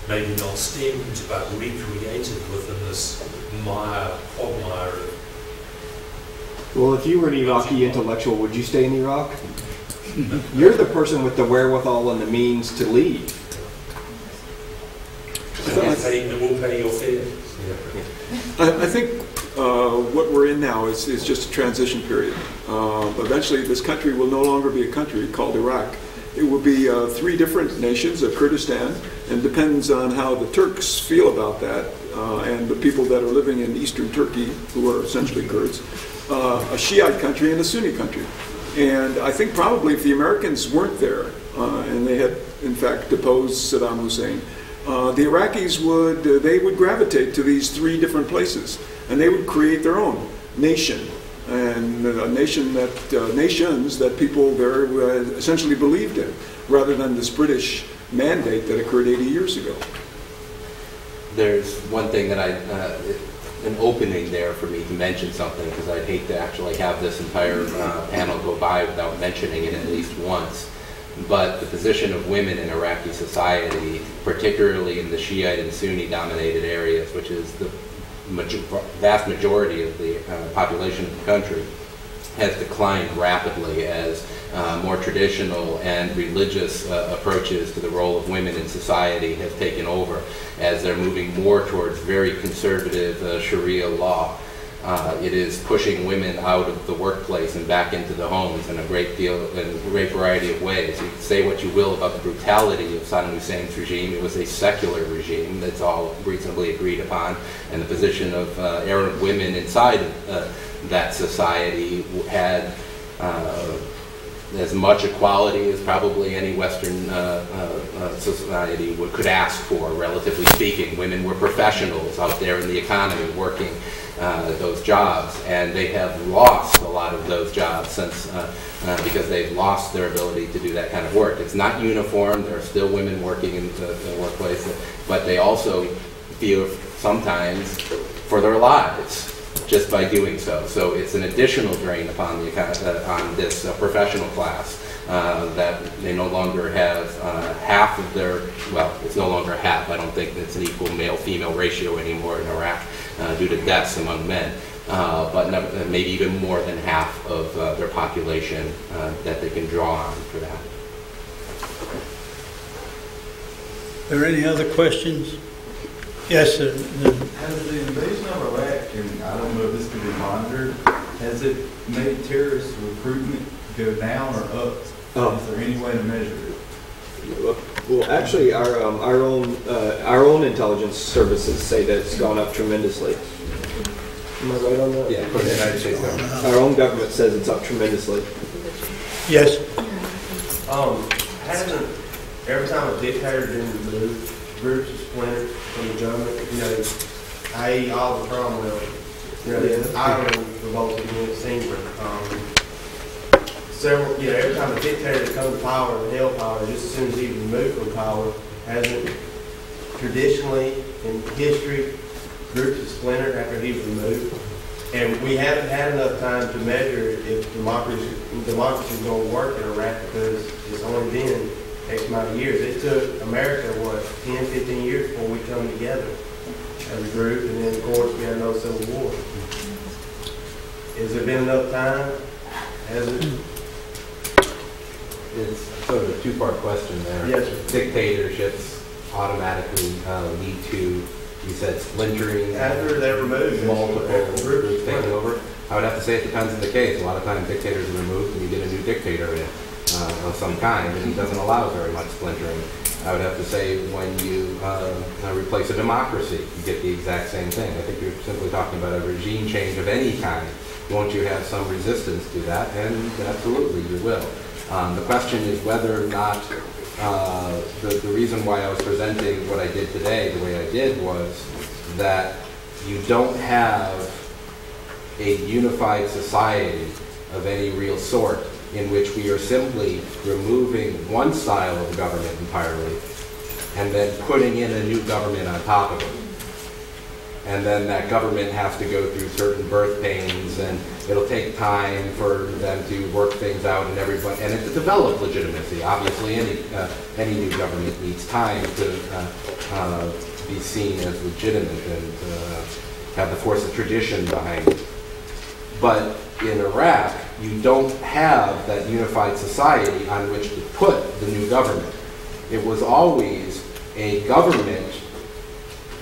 maybe not stemmed but recreated within this mire, quagmire of Well, if you were an Iraqi intellectual, would you stay in Iraq? You're the person with the wherewithal and the means to leave. we'll pay, we'll pay your fare? I, I think uh, what we're in now is, is just a transition period. Uh, eventually, this country will no longer be a country called Iraq. It will be uh, three different nations of Kurdistan, and depends on how the Turks feel about that, uh, and the people that are living in eastern Turkey, who are essentially Kurds, uh, a Shiite country and a Sunni country. And I think probably if the Americans weren't there, uh, and they had in fact deposed Saddam Hussein, uh, the Iraqis would uh, they would gravitate to these three different places, and they would create their own nation, and a nation that uh, nations that people there essentially believed in, rather than this British mandate that occurred 80 years ago. There's one thing that I, uh, an opening there for me to mention something, because I'd hate to actually have this entire uh, panel go by without mentioning it at least once. But the position of women in Iraqi society, particularly in the Shiite and Sunni dominated areas, which is the major- vast majority of the uh, population of the country, has declined rapidly as uh, more traditional and religious uh, approaches to the role of women in society have taken over as they're moving more towards very conservative uh, Sharia law. Uh, it is pushing women out of the workplace and back into the homes in a great deal, in a great variety of ways. You can say what you will about the brutality of Saddam Hussein's regime. It was a secular regime that's all reasonably agreed upon, and the position of uh, Arab women inside uh, that society had uh, as much equality as probably any Western uh, uh, uh, society would, could ask for, relatively speaking. Women were professionals out there in the economy working uh, those jobs, and they have lost a lot of those jobs since uh, uh, because they've lost their ability to do that kind of work. It's not uniform. There are still women working in the, the workplace, but they also feel sometimes for their lives just by doing so. So it's an additional drain upon the uh, on this uh, professional class uh, that they no longer have uh, half of their well, it's no longer half. I don't think it's an equal male-female ratio anymore in Iraq uh, due to deaths among men. Uh, but maybe even more than half of their population that they can draw on for that. Are there any other questions? Yes, sir. Has the invasion of Iraq, and I don't know if this can be monitored, has it made terrorist recruitment go down or up? Up. Is there any way to measure it? Well, actually, our, um, our own, uh, our own intelligence services say that it's gone up tremendously. Am I right on that? Yeah, for the United States government. Our own government says it's up tremendously. Yes, Um, hasn't, every time a dictator been removed, groups of splinters from the government, you know, i.e. Oliver Cromwell, you know, Ireland revolted against England, um, several, you know, every time a dictator comes to power and held power, just as soon as he's removed from power, hasn't traditionally in history, groups have splintered after he's removed. And we haven't had enough time to measure if democracy, democracy is going to work in Iraq because it's only been X amount of years. It took America, what, 10, 15 years before we come together as a group, and then of course we had no civil war. Has there been enough time? Has it? It's sort of a two-part question there. Yes, sir. Dictatorships automatically uh, lead to, you said splintering. After they're removed, Multiple groups taking over. I would have to say it depends on the case. A lot of times dictators are removed and you get a new dictator in uh, of some kind, and he doesn't allow very much splintering. I would have to say when you uh, uh, replace a democracy, you get the exact same thing. I think you're simply talking about a regime change of any kind. Won't you have some resistance to that? And absolutely, you will. Um, the question is whether or not uh, the, the reason why I was presenting what I did today the way I did was that you don't have a unified society of any real sort in which we are simply removing one style of government entirely and then putting in a new government on top of it. And then that government has to go through certain birth pains and it'll take time for them to work things out and everybody, and to develop legitimacy. Obviously, any, uh, any new government needs time to uh, uh, be seen as legitimate and uh, have the force of tradition behind it. But in Iraq, you don't have that unified society on which to put the new government. It was always a government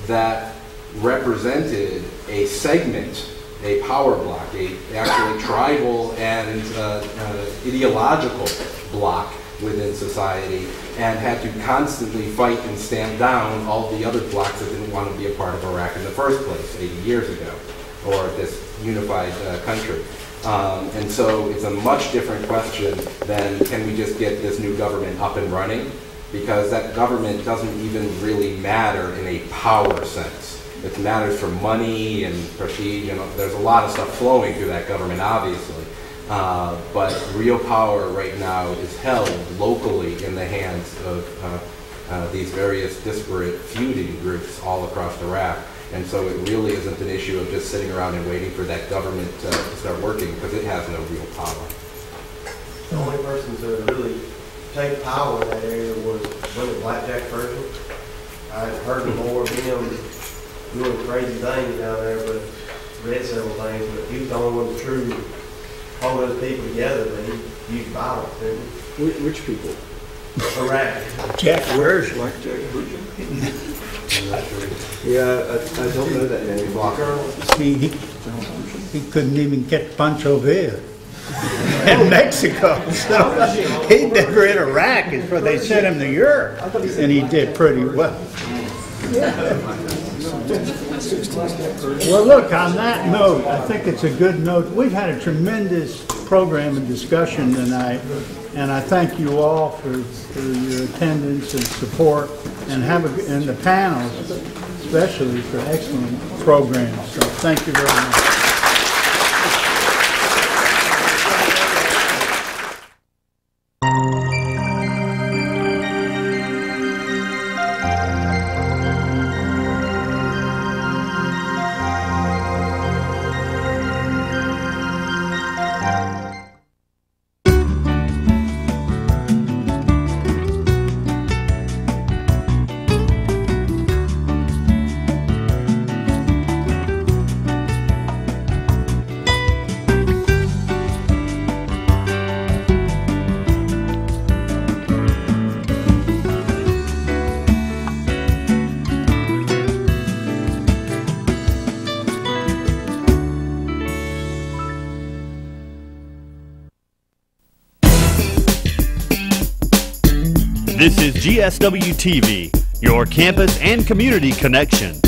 that represented a segment, a power block, a actually tribal and uh, uh, ideological block within society, and had to constantly fight and stamp down all the other blocks that didn't want to be a part of Iraq in the first place 80 years ago, or this unified uh, country. Um, and so it's a much different question than can we just get this new government up and running? Because that government doesn't even really matter in a power sense. It matters for money and prestige, and there's a lot of stuff flowing through that government, obviously. Uh, but real power right now is held locally in the hands of uh, uh, these various disparate feuding groups all across Iraq. And so it really isn't an issue of just sitting around and waiting for that government uh, to start working because it has no real power. The only person to really take power in that area was, was it Blackjack Pershing? I heard more of him doing crazy things down there, but read several things, but he was the only one to truly hold those people together, but he used violence, didn't Which, which people? he? Iraq. Jack Where's Blackjack Pershing? Yeah, I, I don't know that name. See, he, he couldn't even get Pancho Villa in Mexico. So he never in Iraq is where they sent him to Europe, and he did pretty well. Well, look, on that note, I think it's a good note. We've had a tremendous program and discussion tonight, and I thank you all for, for your attendance and support, and have a, and the panels especially for excellent programs. So thank you very much. GSW TV, your campus and community connection.